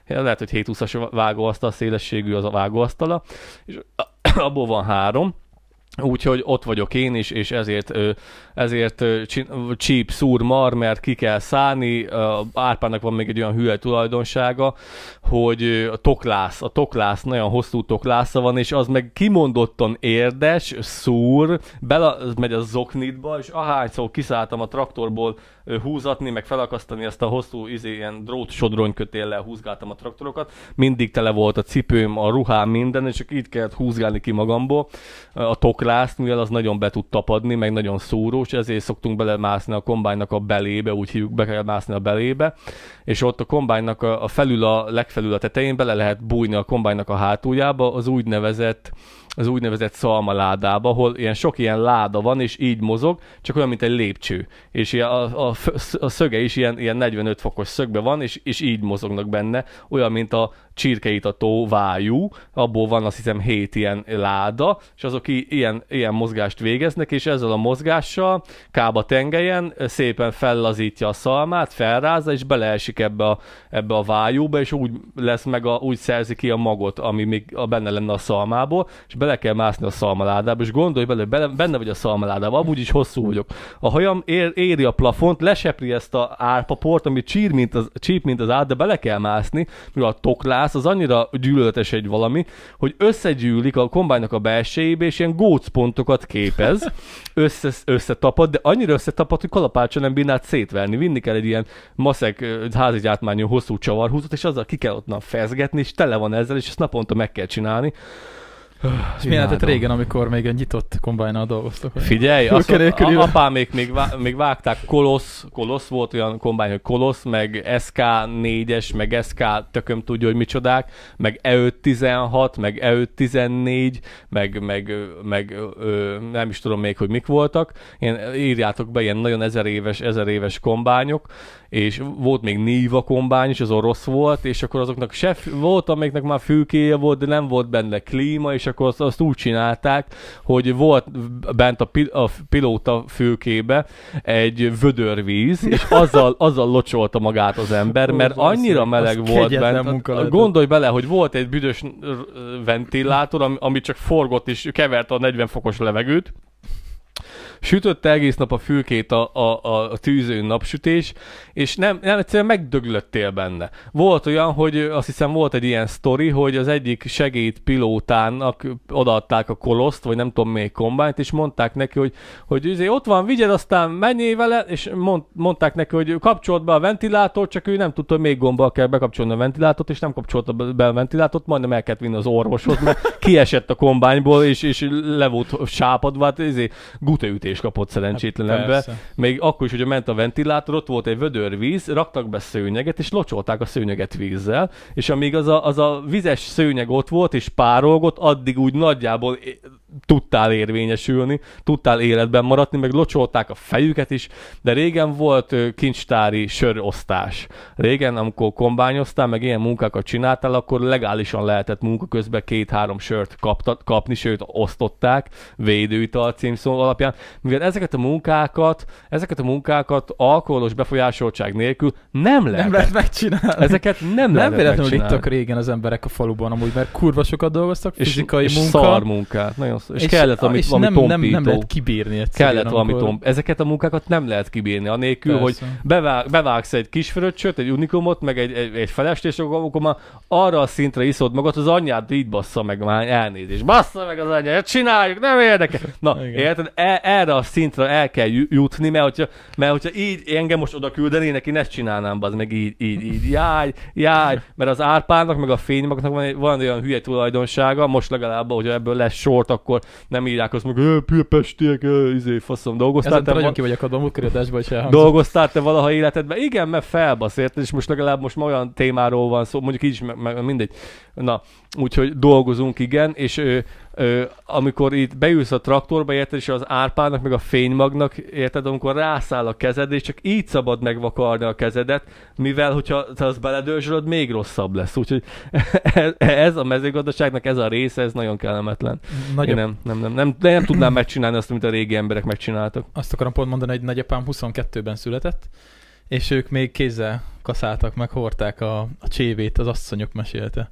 Speaker 2: Lehet, hogy 7 20-as vágóasztal szélességű az a vágóasztala. És <coughs> abból van három. Úgyhogy ott vagyok én is, és ezért, ezért csíp, szúr, mar, mert ki kell szállni. Árpának van még egy olyan hülye tulajdonsága, hogy a toklász, a toklász nagyon hosszú toklásza van, és az meg kimondottan érdes, szúr, bele megy a zoknitba, és ahányszor kiszálltam a traktorból húzatni, meg felakasztani ezt a hosszú izé, ilyen drót sodronykötéllel húzgáltam a traktorokat, mindig tele volt a cipőm, a ruhám, minden, és csak így kellett húzgálni ki magamból. A toklászt, mivel az nagyon be tud tapadni, meg nagyon szúrós, ezért szoktunk belemászni a kombánynak a belébe, úgy hívjuk, be kell mászni a belébe, és ott a kombánynak a, a felül, a legfelül a tetején bele lehet bújni a kombánynak a hátuljába, az úgynevezett az úgynevezett szalmaládába, ahol ilyen sok ilyen láda van, és így mozog, csak olyan, mint egy lépcső. És a, a, a szöge is ilyen, ilyen 45 fokos szögbe van, és, és így mozognak benne, olyan, mint a csirkeitató vájú, abból van azt hiszem 7 ilyen láda, és azok ilyen, ilyen mozgást végeznek, és ezzel a mozgással kába tengelyen szépen fellazítja a szalmát, felrázza, és beleesik ebbe a, ebbe a vájúba, és úgy lesz meg, a, úgy szerzi ki a magot, ami még a benne lenne a szalmából, és bele kell mászni a szalmaládába, és gondolj bele, bele benne vagy a szalmaládában, amúgy is hosszú vagyok. A hajam ér, éri a plafont, lesepri ezt a árpaport, ami csír, mint az, csíp, mint az át, de bele kell mászni, mivel a toklász az annyira gyűlöletes egy valami, hogy összegyűlik a kombánynak a belsejébe, és ilyen gócpontokat képez, <laughs> össze, összetapad, de annyira összetapad, hogy kalapácsa nem bírnád szétverni. Vinni kell egy ilyen maszek ö, házi gyártmányú hosszú csavarhúzat, és azzal ki kell ott fezgetni, és tele van ezzel, és ezt naponta meg kell csinálni.
Speaker 1: És milyen lehetett régen, amikor még egy nyitott kombájnal dolgoztok? vagy?
Speaker 2: Figyelj, azt, a, apám még, még, vá, még vágták Kolosz, Kolosz volt olyan kombány, hogy Kolosz, meg SK4-es, meg SK tököm tudja, hogy micsodák, meg E516, meg E514, meg, meg, meg ö, nem is tudom még, hogy mik voltak. Ilyen, írjátok be ilyen nagyon ezer éves, ezer éves kombányok, és volt még Niva kombány is, az orosz volt, és akkor azoknak se, volt, amiknek már fülkéje volt, de nem volt benne klíma, és akkor azt, azt úgy csinálták, hogy volt bent a, pil, a pilóta fülkébe egy vödörvíz, és azzal, azzal locsolta magát az ember, mert annyira meleg
Speaker 1: Az
Speaker 2: volt bent. Gondolj bele, hogy volt egy büdös ventilátor, ami, ami csak forgott és keverte a 40 fokos levegőt, sütötte egész nap a fülkét a, a, a, a tűzőn napsütés, és nem, nem egyszerűen megdöglöttél benne. Volt olyan, hogy azt hiszem volt egy ilyen sztori, hogy az egyik segédpilótának odaadták a koloszt, vagy nem tudom még kombányt, és mondták neki, hogy, hogy üzé, ott van, vigyed, aztán menjél vele, és mond, mondták neki, hogy kapcsolt be a ventilátort, csak ő nem tudta, hogy még gombbal kell bekapcsolni a ventilátort, és nem kapcsolta be- a ventilátort, majdnem el kellett vinni az orvoshoz, mert kiesett a kombányból, és, és le volt sápadva, hát ezért guteütés kapott szerencsétlen
Speaker 1: Hát
Speaker 2: ember.
Speaker 1: persze.
Speaker 2: Még akkor is, hogy ment a ventilátor, ott volt egy vödörvíz, raktak be szőnyeget, és locsolták a szőnyeget vízzel, és amíg az a, az a vizes szőnyeg ott volt, és párolgott, addig úgy nagyjából tudtál érvényesülni, tudtál életben maradni, meg locsolták a fejüket is, de régen volt kincstári sörösztás. Régen, amikor kombányoztál, meg ilyen munkákat csináltál, akkor legálisan lehetett munka közben két-három sört kapta, kapni, sőt osztották védőital címszó alapján, mivel ezeket a munkákat, ezeket a munkákat alkoholos befolyásoltság nélkül nem lehet.
Speaker 1: Nem lehet megcsinálni.
Speaker 2: Ezeket nem,
Speaker 1: nem
Speaker 2: lehet
Speaker 1: véletlenül
Speaker 2: megcsinálni.
Speaker 1: ittak régen az emberek a faluban amúgy, mert kurva sokat dolgoztak,
Speaker 2: és,
Speaker 1: fizikai
Speaker 2: és
Speaker 1: munka.
Speaker 2: szar munkát, nagyon szar. És, és kellett valami,
Speaker 1: és
Speaker 2: valami
Speaker 1: nem,
Speaker 2: tompító.
Speaker 1: nem, nem lehet kibírni egyszerűen.
Speaker 2: Kellett valami
Speaker 1: amikor-
Speaker 2: tomp. Ezeket a munkákat nem lehet kibírni, anélkül,
Speaker 1: Persze.
Speaker 2: hogy bevág, bevágsz egy kis fröccsöt, egy unikumot, meg egy, egy, egy felest, és akkor, már arra a szintre iszod magad, az anyád így bassza meg már elnézést. Bassza meg az anyád, csináljuk, nem érdekel. Na.
Speaker 1: Igen.
Speaker 2: érted? E, erre a szintre el kell ju- jutni, mert hogyha, mert hogyha így engem most oda küldenének, én ezt csinálnám, az meg így, így, így, jáj, jáj, mert az árpának, meg a fénymagnak van, egy- van olyan hülye tulajdonsága, most legalább, hogy ebből lesz sort, akkor nem írják azt meg, "Ö, hülye pestiek, izé, faszom, dolgoztál
Speaker 1: Ezen
Speaker 2: te
Speaker 1: nagyon
Speaker 2: va-
Speaker 1: ki vagyok adva, múltkori adásban is elhangzott.
Speaker 2: Dolgoztál te valaha életedben? Igen, mert felbasz, érted? És most legalább most olyan témáról van szó, mondjuk így is, meg, meg mindegy. Na, úgyhogy dolgozunk, igen, és ö, amikor itt beülsz a traktorba, érted, és az árpának, meg a fénymagnak, érted, amikor rászáll a kezed, és csak így szabad megvakarni a kezedet, mivel, hogyha te azt beledőzsölöd, még rosszabb lesz. Úgyhogy <laughs> ez a mezőgazdaságnak ez a része, ez nagyon kellemetlen. Én
Speaker 1: Nagyon,
Speaker 2: nem, nem, nem, nem, de nem tudnám megcsinálni azt, amit a régi emberek megcsináltak.
Speaker 1: azt akarom pont mondani, hogy nagyapám 22-ben született, és ők még kézzel kaszáltak, meg hordták a, a csévét, az asszonyok mesélte.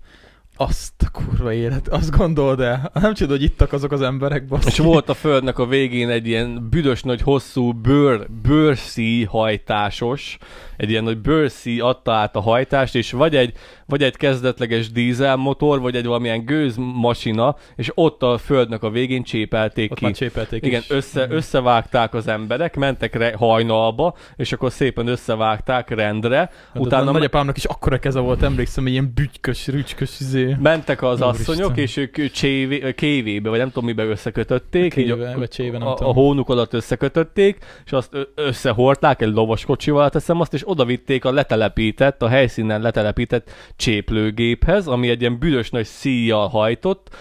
Speaker 1: Azt a kurva élet, azt gondold el. Nem csoda, hogy ittak azok az emberek, basszus.
Speaker 2: És volt a földnek a végén egy ilyen büdös nagy hosszú bőr, bőrszí hajtásos, egy ilyen nagy bőrszí adta át a hajtást, és vagy egy, vagy egy kezdetleges dízelmotor, vagy egy valamilyen gőzmasina, és ott a földnek a végén csépelték
Speaker 1: Ott
Speaker 2: ki.
Speaker 1: már csépelték
Speaker 2: Igen,
Speaker 1: is.
Speaker 2: össze, összevágták az emberek, mentek re, hajnalba, és akkor szépen összevágták rendre.
Speaker 1: Hát
Speaker 2: Utána
Speaker 1: Utána nagyapámnak is akkora keze volt, emlékszem, hogy ilyen bütykös, rücskös izé.
Speaker 2: Mentek az
Speaker 1: Úristen.
Speaker 2: asszonyok, és ők csévé, kévébe, vagy nem tudom mibe összekötötték.
Speaker 1: Kéve,
Speaker 2: így
Speaker 1: vagy cséve, nem
Speaker 2: a,
Speaker 1: tudom.
Speaker 2: a hónuk alatt összekötötték, és azt ö- összehordták egy lovaskocsival, teszem azt, és oda vitték a letelepített, a helyszínen letelepített cséplőgéphez, ami egy ilyen büdös nagy szíjjal hajtott,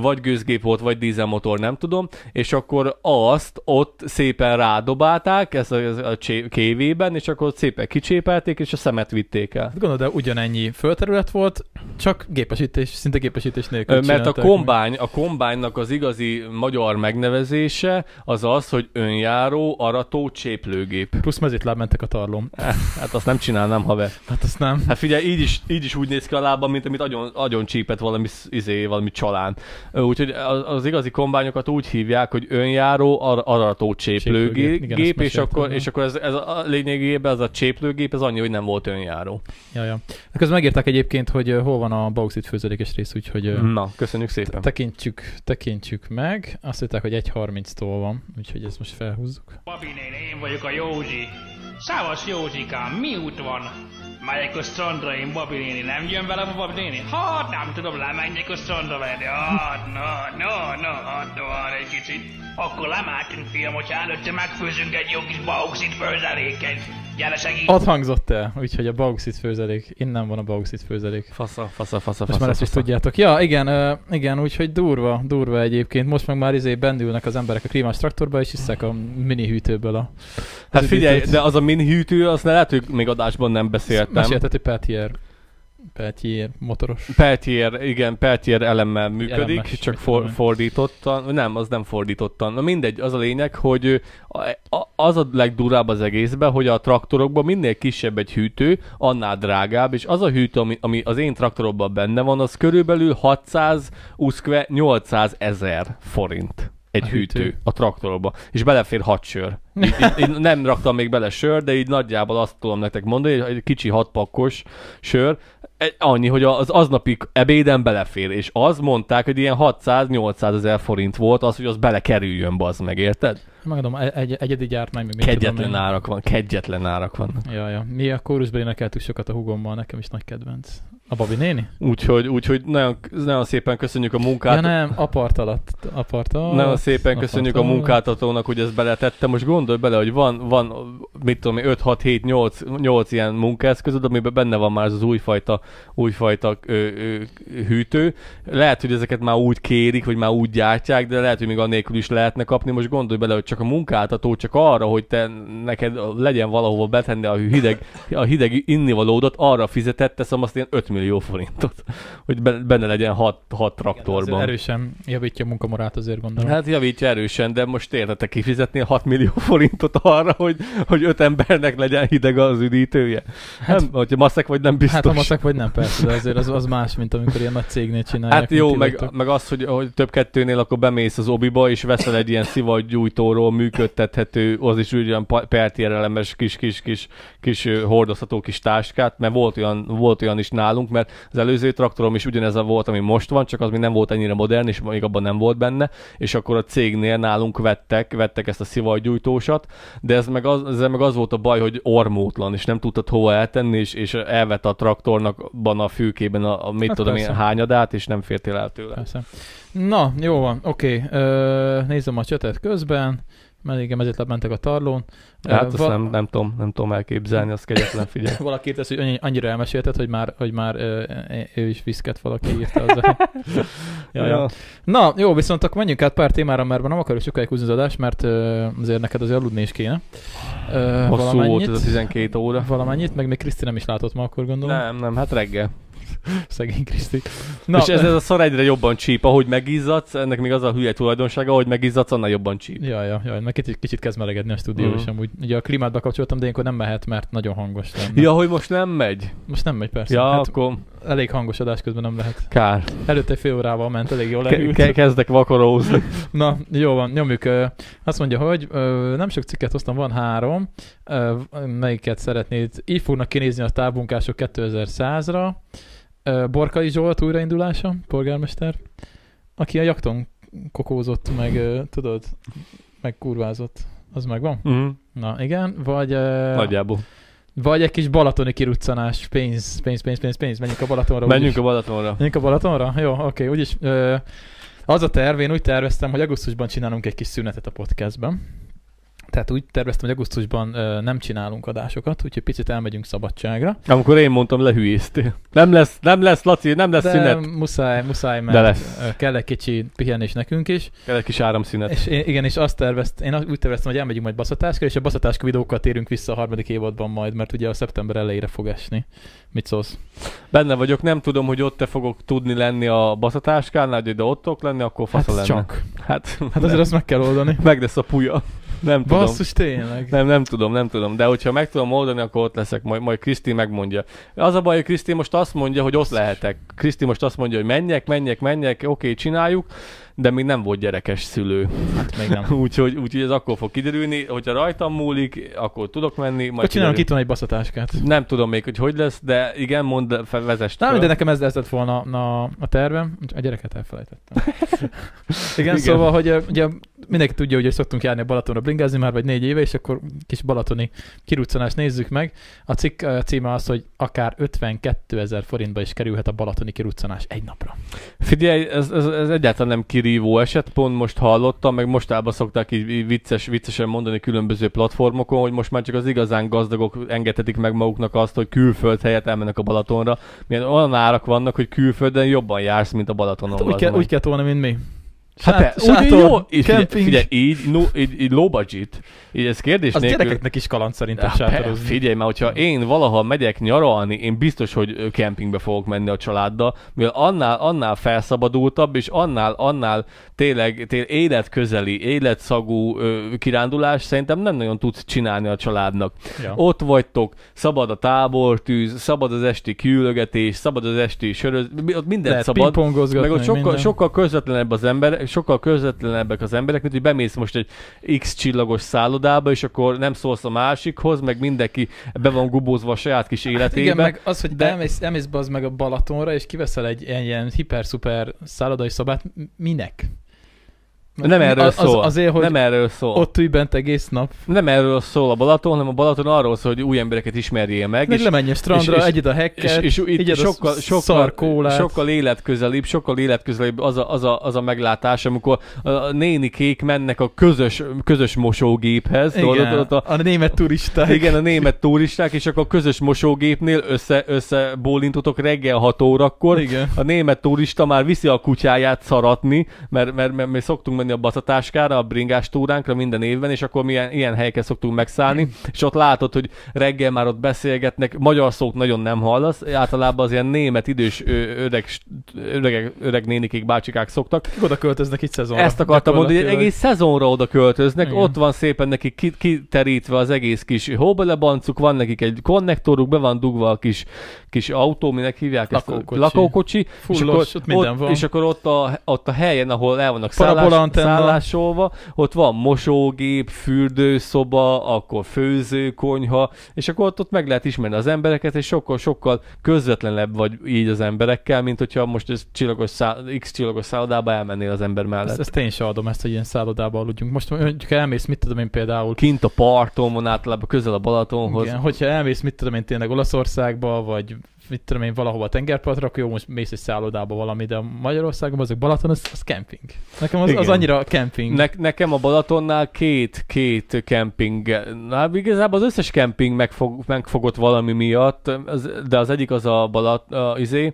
Speaker 2: vagy gőzgép volt, vagy dízelmotor, nem tudom, és akkor azt ott szépen rádobálták, ez a, ez a kévében, és akkor ott szépen kicsépelték, és a szemet vitték el.
Speaker 1: Hát Gondolod, de ugyanennyi földterület volt, csak gépesítés, szinte gépesítés nélkül
Speaker 2: Mert a kombány, a kombánynak az igazi magyar megnevezése az az, hogy önjáró, arató, cséplőgép.
Speaker 1: Plusz mezitláb mentek a tarlom.
Speaker 2: Eh, Hát azt nem csinálnám, haver.
Speaker 1: Hát azt nem.
Speaker 2: Hát figyelj, így is, így is úgy néz ki a lábam, mint amit agyon, agyon csípett valami, izé, valami csalán. Úgyhogy az, az igazi kombányokat úgy hívják, hogy önjáró, ar, arató
Speaker 1: Cséplőgép, igen,
Speaker 2: cséplőgép,
Speaker 1: ezt
Speaker 2: és
Speaker 1: meséltem,
Speaker 2: akkor, és akkor ez, ez a, lényegében ez a cséplőgép, ez annyi, hogy nem volt önjáró.
Speaker 1: Ja, ja. Közben megírták egyébként, hogy hol van a bauxit főződékes rész, úgyhogy
Speaker 2: Na, köszönjük szépen.
Speaker 1: tekintsük, tekintsük meg. Azt mondták, hogy 1.30-tól van, úgyhogy ezt most felhúzzuk.
Speaker 4: Néni, én vagyok a Józsi. Szávas Józsikám, mi út van? Megyek a strandra, én Babi néni. Nem jön velem a Babi néni? Hát nem tudom, lemenjek a strandra veled. Hát, no, no, no, hát, no, hát egy kicsit. Akkor lemátunk, fiam, hogyha előtte megfőzünk egy jó kis bauxit főzeléket. Gyere segít!
Speaker 1: Ott hangzott el, úgyhogy a bauxit főzelék. Innen van a bauxit főzelék.
Speaker 2: Fasza, fasza, fasza,
Speaker 1: Most
Speaker 2: fasza.
Speaker 1: már ezt is tudjátok. Ja, igen, igen, úgyhogy durva, durva egyébként. Most meg már izé bendülnek az emberek a klímás traktorba, és hiszek a mini hűtőből a...
Speaker 2: Hát figyelj, de az a mini hűtő, azt ne lehet, hogy még adásban nem beszéltem.
Speaker 1: Mesélted, hogy Peltier, Peltier motoros.
Speaker 2: Peltier, igen, Peltier elemmel működik,
Speaker 1: Elemes,
Speaker 2: csak for, fordítottan, nem, az nem fordítottan. Na mindegy, az a lényeg, hogy az a legdurább az egészben, hogy a traktorokban minél kisebb egy hűtő, annál drágább, és az a hűtő, ami, ami az én traktoromban benne van, az körülbelül 600, uszkve 800 ezer forint egy
Speaker 1: A hűtő.
Speaker 2: hűtő. a traktorba, és belefér 6 sör. Így, így, így nem raktam még bele sör, de így nagyjából azt tudom nektek mondani, hogy egy kicsi hatpakkos sör, egy- annyi, hogy az aznapi ebéden belefér, és az mondták, hogy ilyen 600-800 ezer forint volt az, hogy az belekerüljön, bazd meg, érted?
Speaker 1: Megadom, egy, egyedi gyártmány, még tudom
Speaker 2: Kegyetlen
Speaker 1: én.
Speaker 2: árak van, kegyetlen árak van.
Speaker 1: Ja, ja. Mi a kórusban énekeltük sokat a hugommal, nekem is nagy kedvenc. A Babi néni?
Speaker 2: Úgyhogy, úgyhogy nagyon, nagyon szépen köszönjük a munkát.
Speaker 1: Ja nem, apart alatt. Apart alatt.
Speaker 2: Nagyon szépen
Speaker 1: apart
Speaker 2: köszönjük a
Speaker 1: alatt.
Speaker 2: munkáltatónak, hogy ezt beletette. Most gondolj bele, hogy van, van mit tudom én, 5, 6, 7, 8, 8 ilyen munkaeszközöd, amiben benne van már ez az újfajta, újfajta ö, ö, hűtő. Lehet, hogy ezeket már úgy kérik, vagy már úgy gyártják, de lehet, hogy még annélkül is lehetne kapni. Most gondolj bele, hogy csak a munkáltató, csak arra, hogy te neked legyen valahova betenni a hideg, a hideg innivalódat, arra fizetett, teszem azt ilyen 5 millió forintot, hogy be- benne legyen 6, 6
Speaker 1: Igen,
Speaker 2: traktorban.
Speaker 1: azért erősen javítja a munkamorát azért gondolom.
Speaker 2: Hát javítja erősen, de most értetek kifizetni 6 millió forintot arra, hogy, hogy öt embernek legyen hideg az üdítője. Hát, nem, hogyha maszek vagy nem biztos.
Speaker 1: Hát ha maszek vagy nem, persze, de azért az, az más, mint amikor ilyen nagy cégnél csinálják.
Speaker 2: Hát jó, meg, meg az, hogy, hogy több kettőnél akkor bemész az obiba, és veszel egy ilyen szivatgyújtóról működtethető, az is úgy olyan pa- peltierelemes kis, kis, kis, kis ö, hordozható kis táskát, mert volt olyan, volt olyan is nálunk, mert az előző traktorom is ugyanez a volt, ami most van, csak az még nem volt ennyire modern, és még abban nem volt benne, és akkor a cégnél nálunk vettek, vettek ezt a szivatgyújtósat, de ez meg az, ezzel meg az volt a baj, hogy ormótlan, és nem tudtad hova eltenni, és, és elvette a traktornak ban a fülkében a, a mit
Speaker 1: Hát
Speaker 2: tudom én, hányadát, és nem fértél el tőle.
Speaker 1: Persze. Na, jó van, oké. Ö, nézem a csetet közben. Mert igen, ezért lementek a tarlón.
Speaker 2: Hát azt
Speaker 1: va-
Speaker 2: nem, nem, tudom, nem tudom elképzelni, az kegyetlen, figyelj. <laughs>
Speaker 1: Valaki írt ezt, hogy annyi- annyira elmesélted, hogy már, hogy már ő is viszket valaki írta. Az <laughs> ja, ja. Na, jó, viszont akkor menjünk át pár témára, mert nem akarok sokáig húzni az adást, mert azért neked azért aludni is kéne.
Speaker 2: Hosszú volt ez a 12 óra.
Speaker 1: Valamennyit, meg még Kriszti nem is látott ma, akkor gondolom.
Speaker 2: Nem, nem, hát reggel.
Speaker 1: Szegény Kriszti.
Speaker 2: Na, és ez, ez a szar egyre jobban csíp, ahogy megizzadsz, ennek még az a hülye tulajdonsága, ahogy megizzadsz, annál jobban csíp.
Speaker 1: Ja, ja, ja, meg kicsit, kicsit kezd melegedni a stúdió,
Speaker 2: Mhm.
Speaker 1: és amúgy ugye a klímát bekapcsoltam, de ilyenkor nem mehet, mert nagyon hangos lenne.
Speaker 2: Ja, hogy most nem megy?
Speaker 1: Most nem megy persze.
Speaker 2: Ja,
Speaker 1: hát
Speaker 2: akkor
Speaker 1: elég hangos adás közben nem lehet.
Speaker 2: kár.
Speaker 1: Előtte fél órával ment, elég jól leült.
Speaker 2: ke- kezdek vakarózni. <laughs>
Speaker 1: Na, jó van, nyomjuk. Azt mondja, hogy nem sok cikket hoztam, van három. Melyiket szeretnéd? Így fognak kinézni a távmunkások 2100-ra. Borkai Zsolt újraindulása, polgármester, aki a jakton kokózott, meg tudod, meg kurvázott. Az megvan?
Speaker 2: Mhm.
Speaker 1: Na igen, vagy,
Speaker 2: Nagyjából.
Speaker 1: vagy egy kis balatoni kiruccanás, pénz, pénz, pénz, pénz, pénz, menjünk a Balatonra.
Speaker 2: Menjünk
Speaker 1: úgyis.
Speaker 2: a Balatonra.
Speaker 1: Menjünk a Balatonra? Jó, oké, úgyis ö, az a terv, én úgy terveztem, hogy augusztusban csinálunk egy kis szünetet a podcastben. Tehát úgy terveztem, hogy augusztusban nem csinálunk adásokat, úgyhogy picit elmegyünk szabadságra.
Speaker 2: Amikor én mondtam, lehülyéztél. Nem lesz, nem lesz, Laci, nem lesz
Speaker 1: De
Speaker 2: szünet.
Speaker 1: muszáj, muszáj, mert
Speaker 2: De lesz.
Speaker 1: kell egy kicsi pihenés nekünk is.
Speaker 2: Kell egy kis áramszünet.
Speaker 1: És én, igen, és azt terveztem, én úgy terveztem, hogy elmegyünk majd baszatáskra, és a baszatáska videókkal térünk vissza a harmadik évadban majd, mert ugye a szeptember elejére fog esni. Mit szólsz?
Speaker 2: Benne vagyok, nem tudom, hogy ott te fogok tudni lenni a baszatáskánál, de ott lenni, akkor fasza
Speaker 1: Hát
Speaker 2: lenne.
Speaker 1: csak.
Speaker 2: Hát,
Speaker 1: Hát azért azt meg kell oldani. <laughs>
Speaker 2: meg lesz a puja. Nem tudom.
Speaker 1: Basszus, tényleg.
Speaker 2: Nem, nem tudom, nem tudom, de hogyha meg tudom oldani, akkor ott leszek, majd, majd Kriszti megmondja. Az a baj, hogy Kriszti most azt mondja, hogy ott lehetek. Kriszti most azt mondja, hogy menjek, menjek, menjek, oké, csináljuk, de még nem volt gyerekes szülő.
Speaker 1: Hát még nem. <laughs>
Speaker 2: úgyhogy, úgyhogy ez akkor fog kiderülni, hogyha rajtam múlik, akkor tudok menni, majd
Speaker 1: csinálunk itt van egy baszatáskát.
Speaker 2: Nem tudom még, hogy hogy lesz, de igen, mondd, fe- vezess
Speaker 1: Nem, de nekem ez, lett volna a, a tervem. A gyereket elfelejtettem. <laughs> igen,
Speaker 2: Igen.
Speaker 1: szóval, hogy ugye mindenki tudja, hogy szoktunk járni a Balatonra bringázni már vagy négy éve, és akkor kis balatoni kiruccanást nézzük meg. A cikk címe az, hogy akár 52 ezer forintba is kerülhet a balatoni kiruccanás egy napra.
Speaker 2: Figyelj, ez, ez, ez egyáltalán nem kirívó eset, pont most hallottam, meg mostában szokták így, vicces, viccesen mondani különböző platformokon, hogy most már csak az igazán gazdagok engedhetik meg maguknak azt, hogy külföld helyett elmennek a Balatonra. Milyen olyan árak vannak, hogy külföldön jobban jársz, mint a Balatonon.
Speaker 1: Hát úgy, kell, úgy kellett volna, mint mi.
Speaker 2: Hát te, úgy,
Speaker 1: sátor,
Speaker 2: jó, így,
Speaker 1: kemping.
Speaker 2: figyelj, így, no, így, így low budget, így ez kérdés
Speaker 1: Az
Speaker 2: nélkül.
Speaker 1: gyerekeknek is kaland szerintem
Speaker 2: Ah, pe-
Speaker 1: sátorozni.
Speaker 2: Figyelj, mert hogyha én valaha megyek nyaralni, én biztos, hogy kempingbe fogok menni a családdal, mivel annál, annál felszabadultabb, és annál, annál tényleg, tényleg életközeli, életszagú ö, kirándulás szerintem nem nagyon tudsz csinálni a családnak.
Speaker 1: Ja.
Speaker 2: Ott vagytok, szabad a tábortűz, szabad az esti kiülögetés, szabad az esti söröz, ott mindent
Speaker 1: Lehet
Speaker 2: szabad. Meg ott sokkal,
Speaker 1: minden.
Speaker 2: sokkal közvetlenebb az ember, sokkal közvetlenebbek az emberek, mint hogy bemész most egy X csillagos szállodába, és akkor nem szólsz a másikhoz, meg mindenki be van gubózva a saját kis életébe.
Speaker 1: Hát Igen, meg az, hogy
Speaker 2: de-
Speaker 1: elmész, elmész az meg a Balatonra, és kiveszel egy ilyen, hiper-szuper szállodai szobát, m- minek?
Speaker 2: nem erről
Speaker 1: az,
Speaker 2: szól.
Speaker 1: Az, azért, hogy
Speaker 2: nem erről szól.
Speaker 1: ott ülj bent egész nap,
Speaker 2: Nem erről szól a Balaton, hanem a Balaton arról szól, hogy új embereket ismerjél meg.
Speaker 1: meg lemenj a strandra,
Speaker 2: és- és-
Speaker 1: egyed a
Speaker 2: és,
Speaker 1: hekket,
Speaker 2: és itt sokkal, sokkal,
Speaker 1: szar kólát.
Speaker 2: sokkal életközelibb, sokkal életközelibb az a, az, a, az a meglátás, amikor a nénikék mennek a közös, közös mosógéphez. tudod,
Speaker 1: Igen,
Speaker 2: ott a,
Speaker 1: a német turisták.
Speaker 2: igen, a német turisták, és akkor a közös mosógépnél össze, össze bólintotok reggel 6 órakor.
Speaker 1: Igen.
Speaker 2: A német turista már viszi a kutyáját szaratni, mert, mert, mert mi szoktunk menni a batatáskára, a bringás túránkra minden évben, és akkor mi ilyen, ilyen helyeket szoktunk megszállni, és ott látod, hogy reggel már ott beszélgetnek, magyar szót nagyon nem hallasz, általában az ilyen német idős öreg, öreg, öreg nénikék, bácsikák szoktak.
Speaker 1: Oda költöznek itt szezonra.
Speaker 2: Ezt akartam mondani, hogy egész szezonra oda költöznek,
Speaker 1: Igen.
Speaker 2: ott van szépen nekik ki- kiterítve az egész kis hóbelebancuk, van nekik egy konnektoruk, be van dugva a kis, kis autó, minek hívják ezt?
Speaker 1: Lakókocsi.
Speaker 2: Lakókocsi.
Speaker 1: Fullos, ott minden van.
Speaker 2: És akkor ott a, ott a helyen, ahol el vannak
Speaker 1: Parabola antenna.
Speaker 2: szállásolva, ott van mosógép, fürdőszoba, akkor főzőkonyha, és akkor ott, ott meg lehet ismerni az embereket, és sokkal-sokkal közvetlenebb vagy így az emberekkel, mint hogyha most ez csillagos száll, X csillagos szállodába elmennél az ember mellett.
Speaker 1: Ezt, ezt én sem adom, ezt, hogy ilyen szállodába aludjunk. Most mondjuk elmész, mit tudom én például,
Speaker 2: kint a parton van általában közel a Balatonhoz.
Speaker 1: igen, hogyha elmész, mit tudom én tényleg Olaszországba, vagy mit tudom én valahova a tengerpartra, akkor jó, most mész egy szállodába valami, de Magyarországon azok Balaton, az, az camping. Nekem az, az annyira camping.
Speaker 2: Ne, nekem a Balatonnál két, két kemping, na igazából az összes kemping megfog, megfogott valami miatt, az, de az egyik az a Balat, a, izé,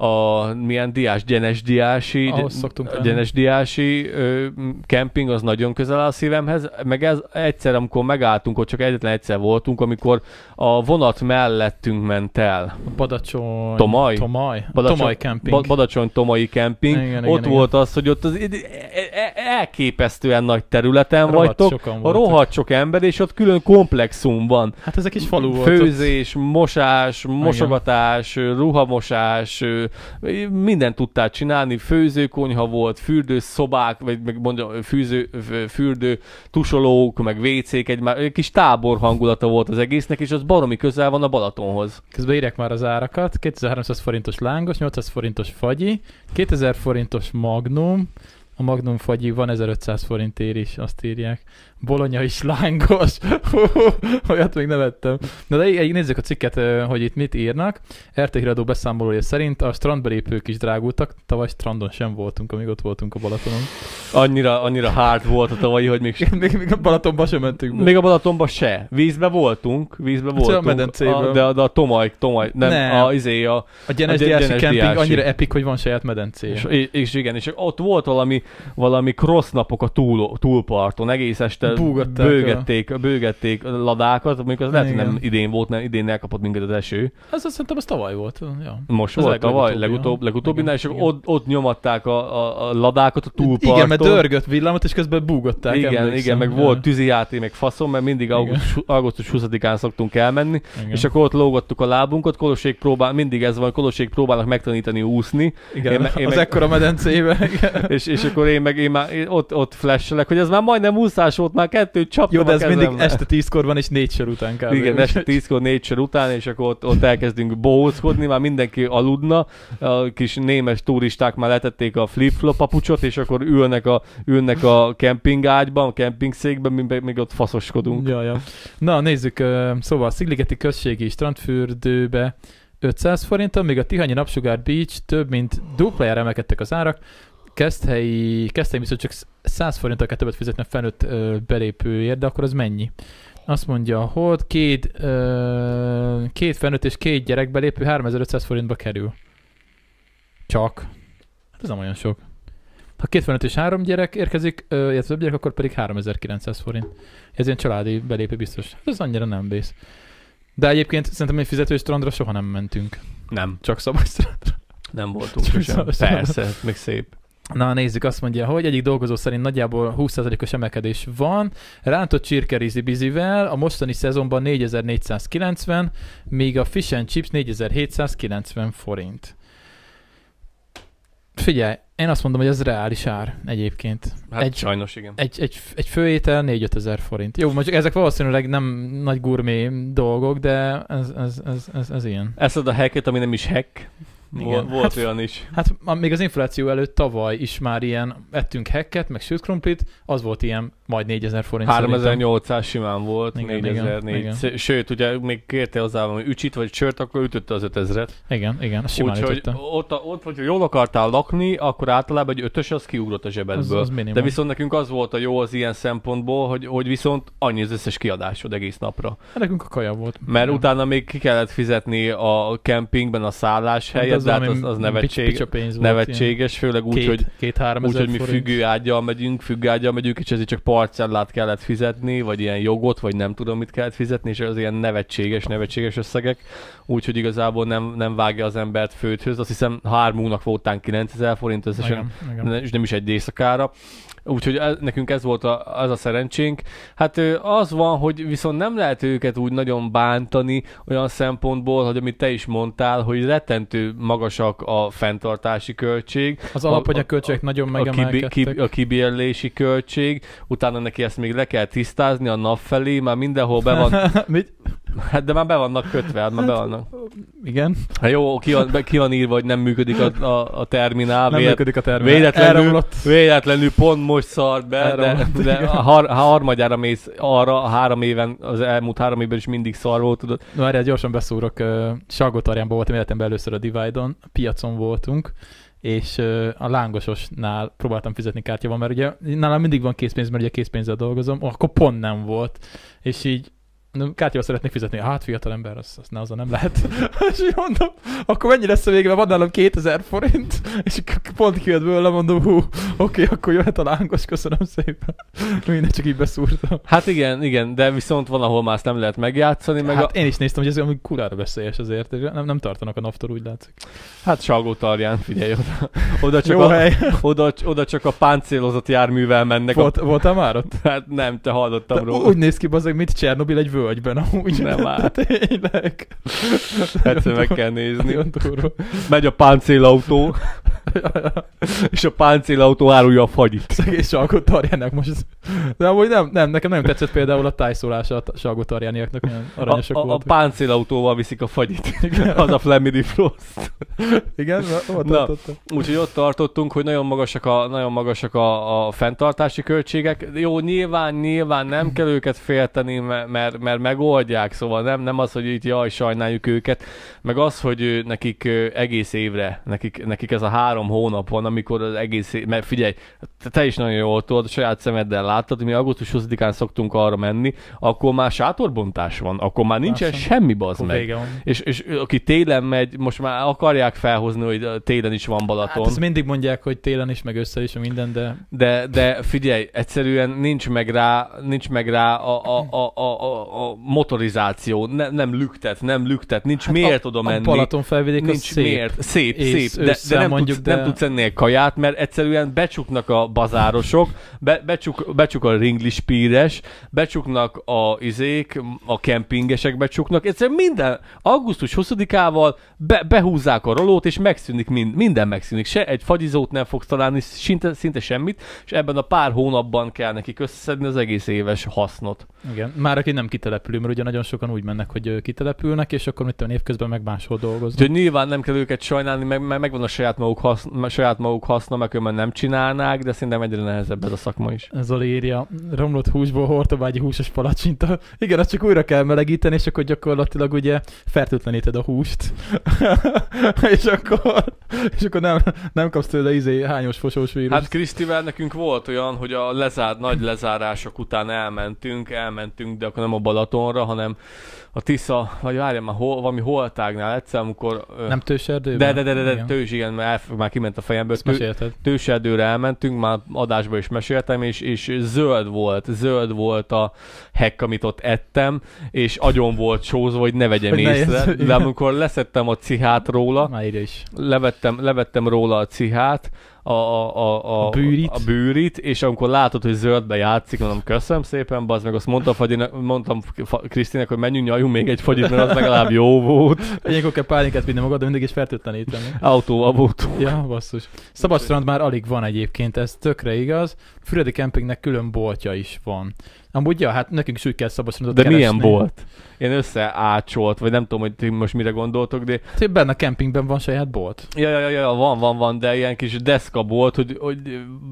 Speaker 2: a milyen diás, Gyenes diási,
Speaker 1: Ahhoz szoktunk elmenni.
Speaker 2: Gyenes diási ö, kemping az nagyon közel áll a szívemhez, meg ez egyszer, amikor megálltunk, ott csak egyetlen egyszer voltunk, amikor a vonat mellettünk ment el.
Speaker 1: Badacsony.
Speaker 2: Tomaj?
Speaker 1: Tomaj.
Speaker 2: Badacsony-
Speaker 1: Tomaj.
Speaker 2: Ba- Badacsony Tomai kemping.
Speaker 1: Igen,
Speaker 2: ott
Speaker 1: igen,
Speaker 2: volt az, hogy ott az e- e- elképesztően nagy területen
Speaker 1: Rohadt
Speaker 2: vagytok. A rohadt sok ember, és ott külön komplexum van.
Speaker 1: Hát ezek is falu volt.
Speaker 2: Főzés, mosás, mosogatás, ruhamosás, mindent tudtál csinálni, főzőkonyha volt, fürdőszobák, vagy meg mondja, fűző, fürdő, tusolók, meg WC-k, egy, már- egy kis tábor hangulata volt az egésznek, és az baromi közel van a Balatonhoz.
Speaker 1: Közben írják már az árakat. 2300 forintos lángos, 800 forintos fagyi, 2000 forintos magnum, a Magnum fagyi van 1500 forintért is, azt írják. Bolonya is lángos. <laughs> Olyat még nevettem. Na de így nézzük a cikket, hogy itt mit írnak. RT híradó beszámolója szerint a strandbelépők is drágultak. Tavaly strandon sem voltunk, amíg ott voltunk a Balatonon.
Speaker 2: Annyira, annyira hard volt a tavalyi, hogy még <laughs>
Speaker 1: még, még a Balatonba sem mentünk be.
Speaker 2: Még a Balatonban se. Vízbe voltunk, vízbe
Speaker 1: Hát csak a
Speaker 2: voltunk.
Speaker 1: medencében.
Speaker 2: A, de, a- de a Tomaj, Tomaj, nem,
Speaker 1: Nem.
Speaker 2: a izé, a,
Speaker 1: a Gyenes
Speaker 2: a Gyenes
Speaker 1: camping
Speaker 2: Diási.
Speaker 1: annyira epik, hogy van saját medencéje.
Speaker 2: és, és, igen, és ott volt valami, valami cross napok a túl, túlparton, egész este
Speaker 1: Búgatták
Speaker 2: bőgették, bőgették a ladákat, mondjuk az lehet, hogy nem idén volt, nem, idén elkapott minket az eső.
Speaker 1: Ez azt szerintem az tavaly volt. Ja.
Speaker 2: Most
Speaker 1: Az
Speaker 2: volt tavaly, legutóbb, legutóbbinál, és akkor ott, ott nyomatták a, a, a ladákat a túlparton.
Speaker 1: Igen, mert dörgött villamot, és közben búgották.
Speaker 2: igen,
Speaker 1: emlékszem.
Speaker 2: igen, meg
Speaker 1: Ja.
Speaker 2: volt tűzijáték, meg faszom, mert mindig augusztus, augusztus 20-án szoktunk elmenni,
Speaker 1: Igen.
Speaker 2: és akkor ott lógattuk a lábunkat, Kolossék próbál, mindig ez van, Kolossék próbálnak megtanítani úszni,
Speaker 1: Igen,
Speaker 2: én én
Speaker 1: az
Speaker 2: meg-
Speaker 1: ekkora medencébe. <laughs>
Speaker 2: és, és akkor akkor én meg én már én ott, ott flashelek, hogy ez már majdnem úszás volt, már kettőt csaptam
Speaker 1: Jó, de
Speaker 2: a
Speaker 1: ez mindig este tízkor van, és négy sor után kell.
Speaker 2: Igen, <laughs> este tízkor, négy sor után, és akkor ott, ott elkezdünk bohóckodni, már mindenki aludna, a kis némes turisták már letették a flip-flop papucsot, és akkor ülnek a, ülnek a kempingágyban, a kempingszékben, mi még ott faszoskodunk.
Speaker 1: Ja, ja. Na, nézzük, szóval a Szigligeti községi strandfürdőbe 500 forinttal, még a Tihanyi Napsugár Beach több mint duplájára emelkedtek az árak. Keszthelyi, Keszthelyi viszont csak 100 forinttal kell többet fizetni a felnőtt belépőért, de akkor az mennyi? Azt mondja, hogy két, ö, két felnőtt és két gyerek belépő 3500 forintba kerül. Csak. Hát ez nem olyan sok. Ha két felnőtt és három gyerek érkezik, ö, illetve több gyerek, akkor pedig 3900 forint. Ez ilyen családi belépő biztos. Hát Ez annyira nem vész. De egyébként szerintem egy fizetős strandra soha nem mentünk.
Speaker 2: Nem,
Speaker 1: Csak szabad strandra.
Speaker 2: nem voltunk
Speaker 1: Csak
Speaker 2: sem.
Speaker 1: szabad-
Speaker 2: Persze, még szép.
Speaker 1: Na nézzük, azt mondja, hogy egyik dolgozó szerint nagyjából 20%-os emelkedés van. Rántott csirkerizi bizivel a mostani szezonban 4490, míg a fish and chips 4790 forint. Figyelj, én azt mondom, hogy ez reális ár egyébként.
Speaker 2: Hát
Speaker 1: Egy-
Speaker 2: sajnos igen.
Speaker 1: Egy, egy, egy főétel 4 ezer forint. Jó, most ezek valószínűleg nem nagy gurmé dolgok, de ez, ez, ez, ez, ez ilyen.
Speaker 2: Eszed a hacket, ami nem is hack.
Speaker 1: Igen.
Speaker 2: Volt,
Speaker 1: Hát-
Speaker 2: olyan is.
Speaker 1: Hát még az infláció előtt tavaly is már ilyen ettünk hekket, meg sült krumplit, az volt ilyen majd 4000 forint szerintem.
Speaker 2: 3800 simán volt,
Speaker 1: Igen,
Speaker 2: 4004.
Speaker 1: igen,
Speaker 2: Sz- Sőt, ugye még kérte hozzá valami ücsit vagy sört, akkor ütötte az 5000-et.
Speaker 1: Igen, igen, simán
Speaker 2: Úgyhogy ott, ott, hogyha jól akartál lakni, akkor általában egy ötös az kiugrott a
Speaker 1: Az,
Speaker 2: zsebedből.
Speaker 1: az minimum.
Speaker 2: De viszont nekünk az volt a jó az ilyen szempontból, hogy, hogy viszont annyi az összes kiadásod egész napra.
Speaker 1: Hát nekünk a kaja volt.
Speaker 2: Mert
Speaker 1: Igen.
Speaker 2: utána még ki kellett fizetni a kempingben a szállás
Speaker 1: Hát
Speaker 2: helyet, de hát az, az nevetség,
Speaker 1: pénz volt,
Speaker 2: nevetséges, főleg úgy, hogy
Speaker 1: két-három
Speaker 2: úgy, hogy mi függő ágyal megyünk, függő ágyal megyünk, és ezért csak parcellát kellett fizetni, vagy ilyen jogot, vagy nem tudom mit kellett fizetni, és az ilyen nevetséges, nevetséges összegek. Úgyhogy igazából nem, nem vágja az embert főthöz. Azt hiszem hármunknak voltán 9000 forint összesen,
Speaker 1: Igen, igen.
Speaker 2: és nem is egy éjszakára. Úgyhogy ez, nekünk ez volt a, az a szerencsénk. Hát az van, hogy viszont nem lehet őket úgy nagyon bántani olyan szempontból, hogy amit te is mondtál, hogy rettentő magasak a fenntartási költség,
Speaker 1: Az alapanyagköltségek nagyon
Speaker 2: a, kibi,
Speaker 1: megemelkedtek.
Speaker 2: ki, a kibérlési költség, utána neki ezt még le kell tisztázni a nap felé, már mindenhol be van, <laughs>
Speaker 1: Mit?
Speaker 2: Hát de már be vannak kötve, hát már be vannak.
Speaker 1: Igen,
Speaker 2: Hát jó, ki van, ki van írva, hogy nem működik a, a, a terminál,
Speaker 1: nem
Speaker 2: vélet-
Speaker 1: működik a terminál.
Speaker 2: Véletlenül,
Speaker 1: Elromlott.
Speaker 2: véletlenül pont most szart be, de,
Speaker 1: Elromlott,
Speaker 2: de
Speaker 1: igen.
Speaker 2: a har, ha harmadjára mész arra, a három éven, az elmúlt három évben is mindig szar volt, tudod.
Speaker 1: Na, erre gyorsan beszúrok. Salgótarjánban voltam életemben először a Divide-on, piacon voltunk, és a lángososnál próbáltam fizetni kártyával, mert ugye nálam mindig van készpénz, mert ugye készpénzzel dolgozom, akkor pont nem volt, és így na, kártyával szeretnék fizetni, hát fiatal ember, az, az ne, azon nem lehet. <laughs> és mondom, akkor mennyi lesz a vége, van nálam 2000 forint, és pont kijött bőle, mondom, hú, oké, akkor jöhet a lángos, köszönöm szépen. <laughs> Mindegy, csak így beszúrtam.
Speaker 2: Hát igen, igen, de viszont van, ahol már ezt nem lehet megjátszani, meg
Speaker 1: hát
Speaker 2: a,
Speaker 1: én is néztem, hogy ez ami kurára veszélyes azért, nem, nem tartanak a naftor, úgy látszik.
Speaker 2: hát Salgótarján, figyelj oda. <laughs> Oda csak,
Speaker 1: Jó
Speaker 2: a,
Speaker 1: hely.
Speaker 2: oda, oda csak a páncélozott járművel mennek.
Speaker 1: Volt,
Speaker 2: A,
Speaker 1: voltál már ott?
Speaker 2: hát nem, te hallottam
Speaker 1: De
Speaker 2: róla.
Speaker 1: úgy néz ki, bazdmeg, mint Csernobil egy völgyben, amúgy.
Speaker 2: Nem <laughs> áll.
Speaker 1: De Tényleg.
Speaker 2: Egyszer meg kell nézni. Megy a páncélautó, <laughs> <laughs> és a páncélautó árulja a fagyit.
Speaker 1: Szegény Salgótarjának most. De amúgy nem, nem, nekem nagyon tetszett például a tájszólása a Salgótarjániaknak, olyan
Speaker 2: A,
Speaker 1: aranyosak
Speaker 2: a, a
Speaker 1: voltak.
Speaker 2: páncélautóval viszik a fagyit. <laughs>
Speaker 1: Igen. <laughs>
Speaker 2: Az a Flemidi Frost.
Speaker 1: Igen, ott,
Speaker 2: Na. Úgyhogy ott tartottunk, hogy nagyon magasak a, nagyon magasak a, a fenntartási költségek. Jó, nyilván, nyilván nem kell őket félteni, mert, mert, mert megoldják, szóval nem, nem az, hogy itt jaj, sajnáljuk őket, meg az, hogy nekik egész évre, nekik, nekik ez a három hónap van, amikor az egész mert figyelj, te, is nagyon jól tudod, a saját szemeddel láttad, mi augusztus 20-án szoktunk arra menni, akkor már sátorbontás van, akkor már nincsen
Speaker 1: Persze.
Speaker 2: semmi bazd meg. És, és aki télen megy, most már akarják felhozni, hogy télen is van Balaton.
Speaker 1: Hát ezt mindig mondják, hogy télen is, meg össze is, minden, de
Speaker 2: De, de figyelj, egyszerűen nincs meg rá, nincs meg rá a, a, a, a, a, a motorizáció, ne, nem lüktet, nem lüktet, nincs hát miért
Speaker 1: a,
Speaker 2: oda
Speaker 1: a
Speaker 2: menni.
Speaker 1: Balaton felvidék
Speaker 2: nincs
Speaker 1: szép.
Speaker 2: miért. Szép, szép, de, de nem
Speaker 1: mondjuk mondjuk,
Speaker 2: tudsz,
Speaker 1: de...
Speaker 2: nem tudsz enni egy kaját, mert egyszerűen becsuknak a bazárosok, be, becsuk, becsuk a ringlis píres, becsuknak a izék, a kempingesek becsuknak, egyszerűen minden, augusztus 20-ával be, behúzzák a rolót, és megszűnik, mind, minden megszűnik. Se egy fagyizót nem fogsz találni, szinte, szinte semmit, és ebben a pár hónapban kell nekik összeszedni az egész éves hasznot.
Speaker 1: Igen, már aki nem kitelepülő, mert ugye nagyon sokan úgy mennek, hogy kitelepülnek, és akkor mit tudom, évközben meg máshol dolgoznak.
Speaker 2: Úgyhogy nyilván nem kell őket sajnálni, meg, meg megvan a saját maguk, haszn, saját maguk haszna, meg különben nem csinálnák, de szerintem egyre nehezebb ez a szakma is.
Speaker 1: Zoli írja, romlott húsból hortobágyi húsos palacsinta. Igen, azt csak újra kell melegíteni, és akkor gyakorlatilag ugye fertőtleníted a húst. <laughs> és akkor, és akkor nem, nem kapsz tőle izé hányos fosós vírus.
Speaker 2: Hát Krisztivel nekünk volt olyan, hogy a lezár, nagy lezárások után elmentünk, elmentünk, de akkor nem a Balatonra, hanem a Tisza, vagy várjál már, hol, valami holtágnál egyszer, amikor...
Speaker 1: nem tőserdőben?
Speaker 2: de, de, de, de, de
Speaker 1: Igen.
Speaker 2: tőzs, igen, mert el, már kiment a fejemből.
Speaker 1: Ezt
Speaker 2: Tő, tőserdőre elmentünk, már adásba is meséltem, és, és zöld volt, zöld volt a hekk, amit ott ettem, és agyon volt sózva, hogy ne vegyem
Speaker 1: Hogy ne
Speaker 2: észre,
Speaker 1: érsz,
Speaker 2: de amikor leszettem a cihát róla,
Speaker 1: Már is.
Speaker 2: levettem, levettem róla a cihát, a, a, a, a,
Speaker 1: bűrit.
Speaker 2: a bűrit, és amikor látod, hogy zöldbe játszik, mondom, köszönöm szépen, bazd meg, azt mondtam, Fagyinak, mondtam Krisztinek, hogy menjünk, nyaljunk még egy fagyit, mert az legalább jó volt.
Speaker 1: Ilyenkor kell pálinkát vinni magad, de mindig is fertőtleníteni.
Speaker 2: Autóval volt.
Speaker 1: Ja, basszus. Szabadstrand már alig van egyébként, ez tökre igaz. Füredi Campingnek külön boltja is van. Amúgy, ja, hát nekünk is úgy kell Szabadstrandot
Speaker 2: De
Speaker 1: keresni.
Speaker 2: milyen bolt? Én összeácsolt, vagy nem tudom, hogy ti most mire gondoltok, de
Speaker 1: Hát, benne a kempingben van saját bolt.
Speaker 2: Ja, ja, ja, ja, van, van, van, de ilyen kis deszka volt, hogy, hogy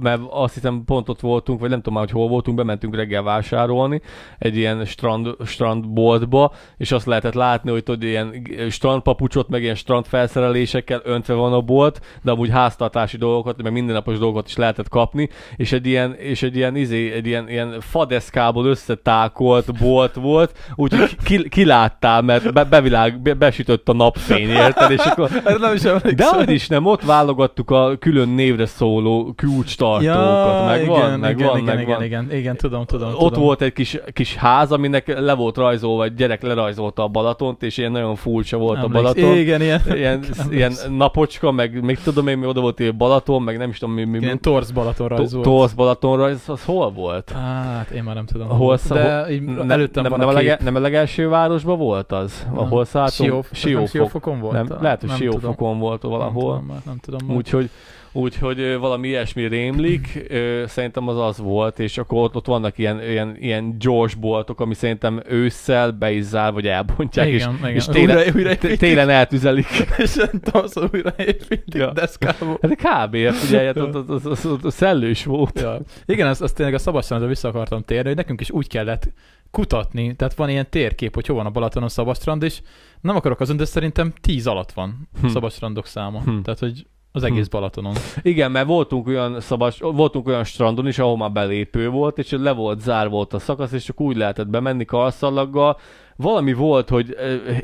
Speaker 2: mert azt hiszem pont ott voltunk, vagy nem tudom már, hogy hol voltunk, bementünk reggel vásárolni egy ilyen strand, strandboltba, és azt lehetett látni, hogy tudod, ilyen strandpapucsot, meg ilyen strandfelszerelésekkel öntve van a bolt, de amúgy háztartási dolgokat, meg mindennapos dolgokat is lehetett kapni, és egy ilyen, és egy ilyen, izé, egy ilyen, ilyen fadeszkából összetákolt bolt volt, úgyhogy ki, kiláttál, mert be, bevilág, be, besütött a napfény, érted? És akkor <laughs>
Speaker 1: nem is emlékszem.
Speaker 2: de hogy is nem, ott válogattuk a külön névre szóló kulcstartókat. megvan,
Speaker 1: igen,
Speaker 2: megvan,
Speaker 1: igen,
Speaker 2: megvan.
Speaker 1: igen, igen, igen, tudom, tudom.
Speaker 2: Ott
Speaker 1: tudom.
Speaker 2: volt egy kis, kis ház, aminek le volt rajzolva, egy gyerek lerajzolta a Balatont, és ilyen nagyon furcsa volt a
Speaker 1: Emlékszem.
Speaker 2: Balaton.
Speaker 1: Igen, ilyen,
Speaker 2: Ilyen, <laughs> ilyen napocska, meg még tudom én, mi oda volt egy Balaton, meg nem is tudom mi, mi,
Speaker 1: ilyen torz Balaton rajz volt.
Speaker 2: Torsz Balaton rajz, az hol volt?
Speaker 1: Hát, én már nem tudom.
Speaker 2: Ahol
Speaker 1: de
Speaker 2: szá-
Speaker 1: így
Speaker 2: nem,
Speaker 1: előttem
Speaker 2: nem,
Speaker 1: van
Speaker 2: nem,
Speaker 1: a
Speaker 2: a
Speaker 1: kép.
Speaker 2: lege, nem a legelső városban volt az? Ahol szálltunk?
Speaker 1: Sióf, nem
Speaker 2: Siófok.
Speaker 1: Siófokon volt?
Speaker 2: Nem, lehet, hogy
Speaker 1: Nem
Speaker 2: Siófokon volt
Speaker 1: tudom.
Speaker 2: valahol.
Speaker 1: Nem tudom, már, nem tudom.
Speaker 2: Úgyhogy Úgyhogy valami ilyesmi rémlik, szerintem az az volt, és akkor ott, ott vannak ilyen, ilyen, ilyen gyors boltok, ami szerintem ősszel be is zár, vagy elbontják,
Speaker 1: igen,
Speaker 2: és,
Speaker 1: igen.
Speaker 2: és télen,
Speaker 1: újra, újra
Speaker 2: télen eltüzelik. <laughs>
Speaker 1: és tavaszon újra építik
Speaker 2: Ja.
Speaker 1: deszkából.
Speaker 2: Hát kb. figyelj, ott, ott, ott, ott, ott, ott szellős volt.
Speaker 1: Ja. Igen, azt, azt tényleg a szabadstrandra vissza akartam térni, hogy nekünk is úgy kellett kutatni, tehát van ilyen térkép, hogy hol van a Balatonon szabadstrand, és nem akarok azon, de szerintem 10 alatt van
Speaker 2: Hm.
Speaker 1: szabadstrandok száma.
Speaker 2: Hm.
Speaker 1: Tehát, hogy az egész Balatonon.
Speaker 2: Igen, mert voltunk olyan, szabad, voltunk olyan strandon is, ahol már belépő volt, és le volt zár volt a szakasz, és csak úgy lehetett bemenni karszallaggal. Valami volt, hogy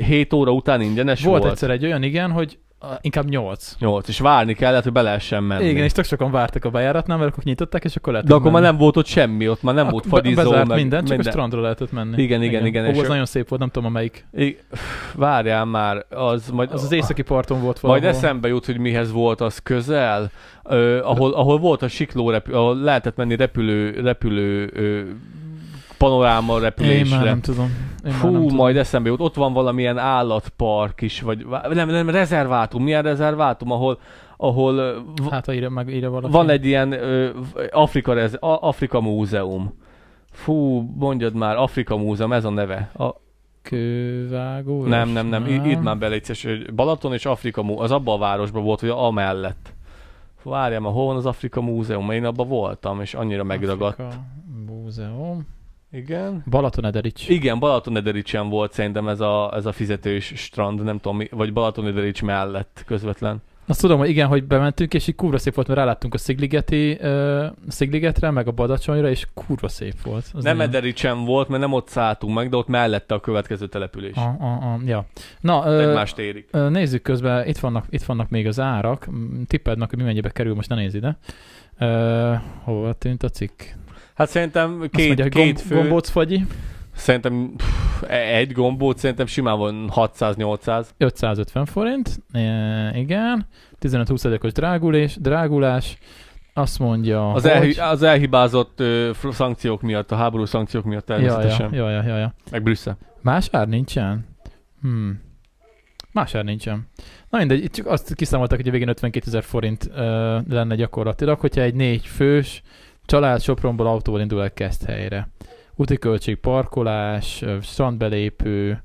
Speaker 2: 7 óra után ingyenes
Speaker 1: Volt,
Speaker 2: volt.
Speaker 1: egyszer egy olyan, igen, hogy inkább 8.
Speaker 2: 8, és várni kellett, hogy be lehessen menni.
Speaker 1: Igen, és tök sokan vártak a bejáratnál, mert akkor nyitották, és akkor lehet.
Speaker 2: De akkor már nem volt ott semmi, ott már nem volt fagyizó,
Speaker 1: Bezárt
Speaker 2: meg
Speaker 1: minden, csak
Speaker 2: minden.
Speaker 1: a strandra lehetett menni.
Speaker 2: Igen, igen, igen,
Speaker 1: Ó,
Speaker 2: és
Speaker 1: az
Speaker 2: a-
Speaker 1: nagyon szép volt, nem tudom, amelyik.
Speaker 2: I- Várjál már, az majd...
Speaker 1: Az az északi parton volt valahol.
Speaker 2: Majd eszembe jut, hogy mihez volt az közel, ö, ahol, ahol volt a sikló repülő, ahol lehetett menni repülő, repülő ö, panoráma
Speaker 1: Én
Speaker 2: repülésre.
Speaker 1: már nem tudom. Én
Speaker 2: Fú,
Speaker 1: nem tudom.
Speaker 2: majd eszembe jut. Ott van valamilyen állatpark is, vagy nem, nem, rezervátum. Milyen rezervátum, ahol, ahol
Speaker 1: Hát, írja, meg írja valaki.
Speaker 2: van egy ilyen ö, Afrika, rez, Afrika múzeum. Fú, mondjad már, Afrika múzeum, ez a neve. A,
Speaker 1: Kővágó?
Speaker 2: nem, nem, nem, í- írd már bele, Balaton és Afrika múzeum, az abban a városban volt, hogy amellett. Várjál már, hol van az Afrika múzeum? Én abban voltam, és annyira megragadt.
Speaker 1: Afrika Múzeum.
Speaker 2: Igen.
Speaker 1: Balatonederics.
Speaker 2: Igen, Balatonedericsen volt szerintem ez a, ez a fizetős strand, nem tudom, mi- vagy Balatonederics mellett közvetlen.
Speaker 1: Azt tudom, hogy igen, hogy bementünk, és így kurva szép volt, mert ráláttunk a Szigligeti, uh, Szigligetre, meg a Badacsonyra, és kurva szép volt. Az
Speaker 2: nem Edericsen volt, mert nem ott szálltunk meg, de ott mellette a következő település.
Speaker 1: Ah, ah, ah, ja. Na, ö,
Speaker 2: Egymást érik.
Speaker 1: ö, nézzük közben, itt vannak, itt vannak még az árak. Tippeld meg, hogy mi mennyibe kerül, most ne nézd ide. Uh, hova tűnt a cikk?
Speaker 2: Hát szerintem
Speaker 1: Azt
Speaker 2: két,
Speaker 1: mondja, hogy
Speaker 2: két
Speaker 1: gomb,
Speaker 2: fő,
Speaker 1: gombóc fagyi.
Speaker 2: szerintem pff, egy gombóc szerintem simán van 600-800.
Speaker 1: 550 forint, e, igen, 15-20%-os drágulás, drágulás, azt mondja,
Speaker 2: Az,
Speaker 1: hogy...
Speaker 2: elhi- az elhibázott ö, szankciók miatt, a háború szankciók miatt természetesen.
Speaker 1: ja, ja, ja, ja.
Speaker 2: Meg Brüsszel.
Speaker 1: Más ár nincsen? Hmm. Más ár nincsen. Na mindegy, itt csak azt kiszámolták, hogy a végén 52 ezer forint uh, lenne gyakorlatilag, hogyha egy négy fős család Sopronból autóval indul el helyre. Úti költség, parkolás, strandbelépő,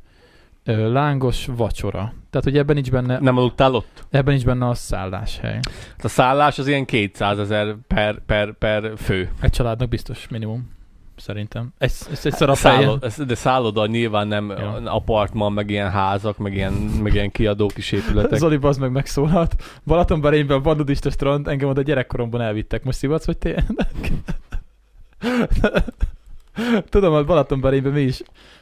Speaker 1: lángos vacsora. Tehát, hogy ebben nincs benne,
Speaker 2: Nem aludtál ott?
Speaker 1: ebben nincs benne a szálláshely.
Speaker 2: A szállás az ilyen 200 ezer per, per, per fő.
Speaker 1: Egy családnak biztos minimum. Szerintem. Egy, egy, egy szaraphelyen.
Speaker 2: Szállod, ez- de szálloda nyilván nem
Speaker 1: Ja.
Speaker 2: apartman, meg ilyen házak, meg ilyen, meg ilyen kiadó kis épületek.
Speaker 1: Zoli az meg megszólalt. Balatonberényben van nudista strand, engem oda gyerekkoromban elvittek. Most szivatsz, vagy tényleg? <laughs> Tudom, hogy Balatonberényben mi is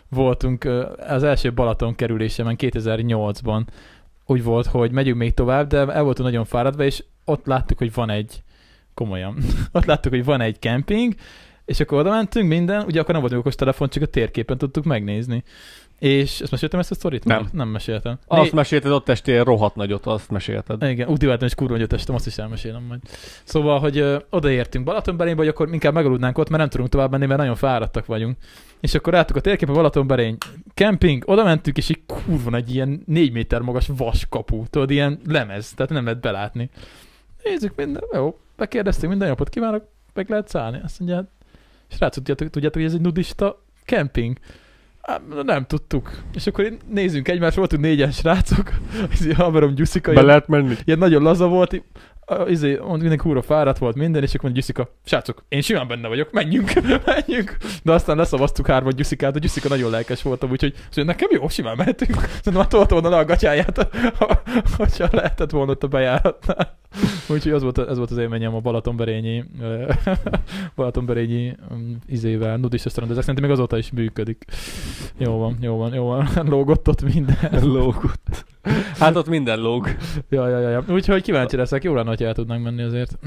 Speaker 1: voltunk az első Balaton kerülésemen 2008-ban. Úgy volt, hogy megyünk még tovább, de el voltunk nagyon fáradva, és ott láttuk, hogy van egy, komolyan, <laughs> ott láttuk, hogy van egy kemping, és akkor oda mentünk minden, ugye akkor nem volt okos telefon, csak a térképen tudtuk megnézni. És ezt meséltem ezt a sztorit?
Speaker 2: Nem.
Speaker 1: Nem meséltem.
Speaker 2: Azt mesélted ott estél rohadt nagyot, azt mesélted.
Speaker 1: Igen, úgy diváltam, és kurva nagyot estem, azt is elmesélem majd. Szóval, hogy ö, odaértünk Balatonberénybe, hogy akkor inkább megaludnánk ott, mert nem tudunk tovább menni, mert nagyon fáradtak vagyunk. És akkor láttuk a térképen Balatonberény kemping, oda mentünk, és így kurva egy ilyen négy méter magas vaskapu, tudod, ilyen lemez, tehát nem lehet belátni. Nézzük minden, jó, bekérdeztünk, minden napot kívánok, meg lehet szállni. Azt mondja, hát, srácok, tudjátok, tudjátok, hogy ez egy nudista kemping? Hát, nem tudtuk. És akkor így nézzünk egymásra, voltunk négyen srácok, <laughs> ez haverom Gyuszika,
Speaker 2: Be lehet menni?
Speaker 1: ilyen nagyon laza volt, a- izé, mindenki húra fáradt volt minden, és akkor mondja Gyuszika, srácok, én simán benne vagyok, menjünk, <laughs> menjünk. De aztán leszavaztuk hármat Gyuszikát, de Gyuszika nagyon lelkes voltam, úgyhogy mondja, nekem jó, simán mehetünk. <laughs> Szerintem már tolta volna le a gatyáját, <laughs> ha- hogyha lehetett volna ott a bejáratnál. Úgyhogy az volt, ez volt az élményem a Balatonberényi, Balatonberényi um, izével, nudista strandozás. Szerintem még azóta is működik. Jó van, jó van, jó van. Lógott ott minden.
Speaker 2: Lógott. Hát ott minden lóg.
Speaker 1: Ja, ja, ja, ja. Úgyhogy kíváncsi leszek, jó lenne, ha el tudnánk menni azért.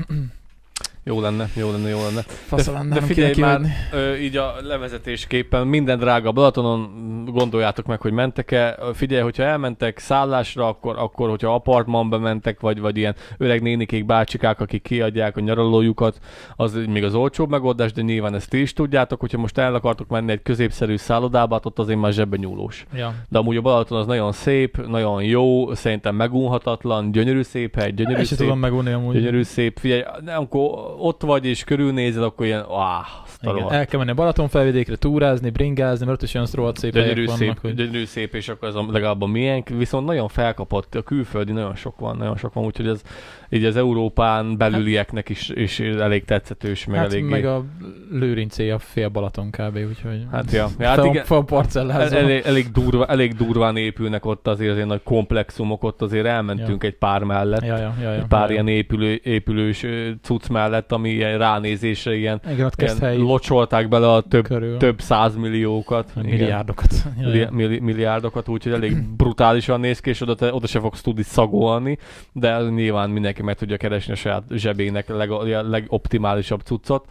Speaker 2: Jó lenne, jó lenne, jó lenne.
Speaker 1: Fasza lenne,
Speaker 2: de
Speaker 1: nem
Speaker 2: figyelj már, ö, így a levezetésképpen minden drága Balatonon, gondoljátok meg, hogy mentek-e. Figyelj, hogyha elmentek szállásra, akkor, akkor hogyha apartmanba mentek, vagy, vagy ilyen öreg nénikék, bácsikák, akik kiadják a nyaralójukat, az még az olcsóbb megoldás, de nyilván ezt ti is tudjátok, hogyha most el akartok menni egy középszerű szállodába, hát ott azért már zsebben nyúlós.
Speaker 1: Ja.
Speaker 2: De amúgy a Balaton az nagyon szép, nagyon jó, szerintem megunhatatlan, gyönyörű szép hely, gyönyörű
Speaker 1: sem
Speaker 2: szép,
Speaker 1: tudom megunni amúgy.
Speaker 2: gyönyörű szép. Figyelj, nem, amikor ott vagy és körülnézed, akkor ilyen, áh,
Speaker 1: Igen. El kell menni a Balaton felvidékre, túrázni, bringázni, mert ott is olyan rohadt szép
Speaker 2: Gyönyörű
Speaker 1: helyek
Speaker 2: szép,
Speaker 1: vannak, hogy...
Speaker 2: gyönyörű szép, és akkor ez a, legalább a miénk, viszont nagyon felkapott, a külföldi nagyon sok van, nagyon sok van, úgyhogy ez így az Európán belülieknek is, is elég tetszetős, meg
Speaker 1: Hát
Speaker 2: elég...
Speaker 1: meg a Lőrincé a fél Balaton kb. Úgyhogy...
Speaker 2: Hát ja, ja hát igen,
Speaker 1: fel
Speaker 2: el,
Speaker 1: parcellázva.
Speaker 2: elég, elég, durva, elég durván épülnek ott azért, azért nagy komplexumok, ott azért elmentünk egy pár mellett.
Speaker 1: Ja, ja, ja, ja.
Speaker 2: egy pár
Speaker 1: ja,
Speaker 2: ilyen épülő, épülős cucc mellett, ami ilyen ránézésre ilyen,
Speaker 1: Igen, ott
Speaker 2: ilyen
Speaker 1: helyi
Speaker 2: locsolták bele a több,
Speaker 1: körül.
Speaker 2: több százmilliókat. igen.
Speaker 1: milliárdokat. <laughs> Ja,
Speaker 2: Milli-
Speaker 1: ja.
Speaker 2: milli- milliárdokat, úgyhogy elég brutálisan néz ki, és oda, te, oda se fogsz tudni szagolni, de nyilván mindenki meg tudja keresni a saját zsebének leg, legoptimálisabb cuccot.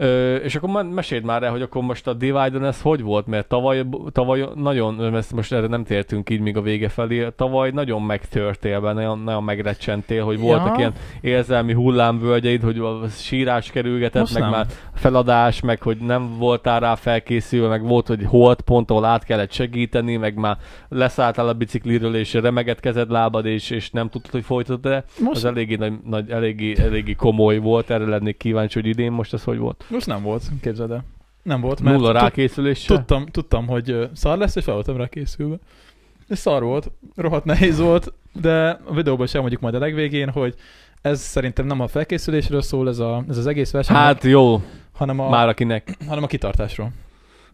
Speaker 2: Ö, és akkor me- meséld már el, hogy akkor most a Divide-on ez hogy volt, mert tavaly, tavaly nagyon, ezt most erre nem tértünk így még a vége felé, tavaly nagyon megtörtél be, nagyon, nagyon megrecsentél, hogy voltak
Speaker 1: Ja.
Speaker 2: ilyen érzelmi hullámvölgyeid, hogy a sírás kerülgetett,
Speaker 1: Most
Speaker 2: meg
Speaker 1: nem.
Speaker 2: már feladás, meg hogy nem voltál rá felkészülve, meg volt, hogy holt pont, ahol át kellett segíteni, meg már leszálltál a bicikliről, és remegett kezed lábad, és, és nem tudtad, hogy folytatod de
Speaker 1: Most,
Speaker 2: az eléggé, nagy, nagy, eléggé, eléggé komoly volt, erre lennék kíváncsi, hogy idén most ez hogy volt.
Speaker 1: Most nem volt, képzeld el. Nem volt, mert
Speaker 2: Nulla rákészüléssel?
Speaker 1: tudtam, tudtam, hogy szar lesz, és fel voltam rá készülve. Ez szar volt, rohadt nehéz volt, de a videóban sem mondjuk majd a legvégén, hogy ez szerintem nem a felkészülésről szól ez, a, ez az egész verseny,
Speaker 2: Hát jó,
Speaker 1: hanem, a,
Speaker 2: már akinek.
Speaker 1: hanem a kitartásról.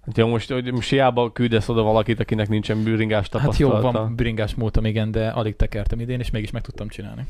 Speaker 2: Hát jó, most, hogy most hiába küldesz oda valakit, akinek nincsen bűringás
Speaker 1: Hát jó,
Speaker 2: tapasztalata.
Speaker 1: van bringás múltam, igen, de alig tekertem idén, és mégis meg tudtam csinálni.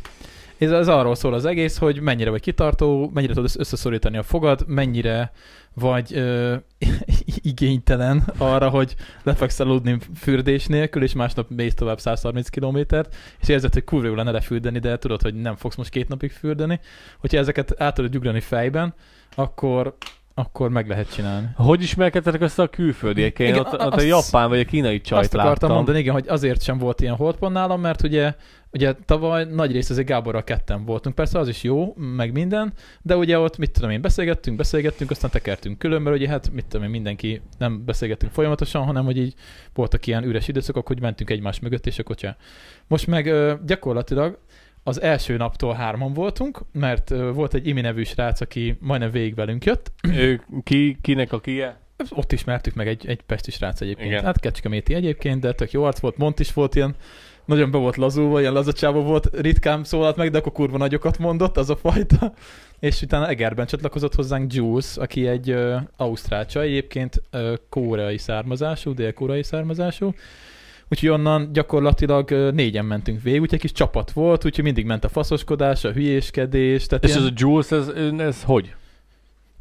Speaker 1: Ez, ez arról szól az egész, hogy mennyire vagy kitartó, mennyire tudod összeszorítani a fogad, mennyire vagy ö, <laughs> igénytelen arra, hogy lefekszel aludni fürdés nélkül, és másnap mész tovább 130 kilométert, és érzed, hogy kurva jó lenne lefürdeni, de tudod, hogy nem fogsz most két napig fürdeni. Hogyha ezeket át tudod ugrani fejben, akkor akkor meg lehet csinálni.
Speaker 2: Hogy ismerkedtetek össze a külföldiekkel? Én
Speaker 1: Igen,
Speaker 2: ott,
Speaker 1: a-
Speaker 2: ott a japán vagy a kínai csajt
Speaker 1: Azt akartam
Speaker 2: láttam.
Speaker 1: mondani, igen, hogy azért sem volt ilyen holdpont nálam, mert ugye, ugye tavaly nagy rész azért Gáborral ketten voltunk. Persze az is jó, meg minden, de ugye ott mit tudom én, beszélgettünk, beszélgettünk, aztán tekertünk külön, mert ugye hát mit tudom én, mindenki nem beszélgettünk folyamatosan, hanem hogy így voltak ilyen üres időszakok, hogy mentünk egymás mögött, és akkor csá. Most meg gyakorlatilag az első naptól hárman voltunk, mert volt egy Imi nevű srác, aki majdnem végig velünk jött,
Speaker 2: Ő, ki, kinek a kie?
Speaker 1: ott ismertük meg egy, egy pesti srác egyébként.
Speaker 2: Igen.
Speaker 1: Igen. Hát Kecskeméti egyébként, de tök jó arc volt, Mont is volt ilyen, nagyon be volt lazulva, ilyen lazacsávó volt, ritkán szólalt meg, de akkor kurva nagyokat mondott, az a fajta. És utána Egerben csatlakozott hozzánk Jules, aki egy ö, ausztrál csaj, egyébként ö, koreai származású, dél-koreai származású. Úgyhogy onnan gyakorlatilag négyen mentünk végig, úgyhogy egy kis csapat volt, úgyhogy mindig ment a faszoskodás, a hülyéskedés. Tehát
Speaker 2: És
Speaker 1: ilyen...
Speaker 2: ez a Jules, ez, ez hogy?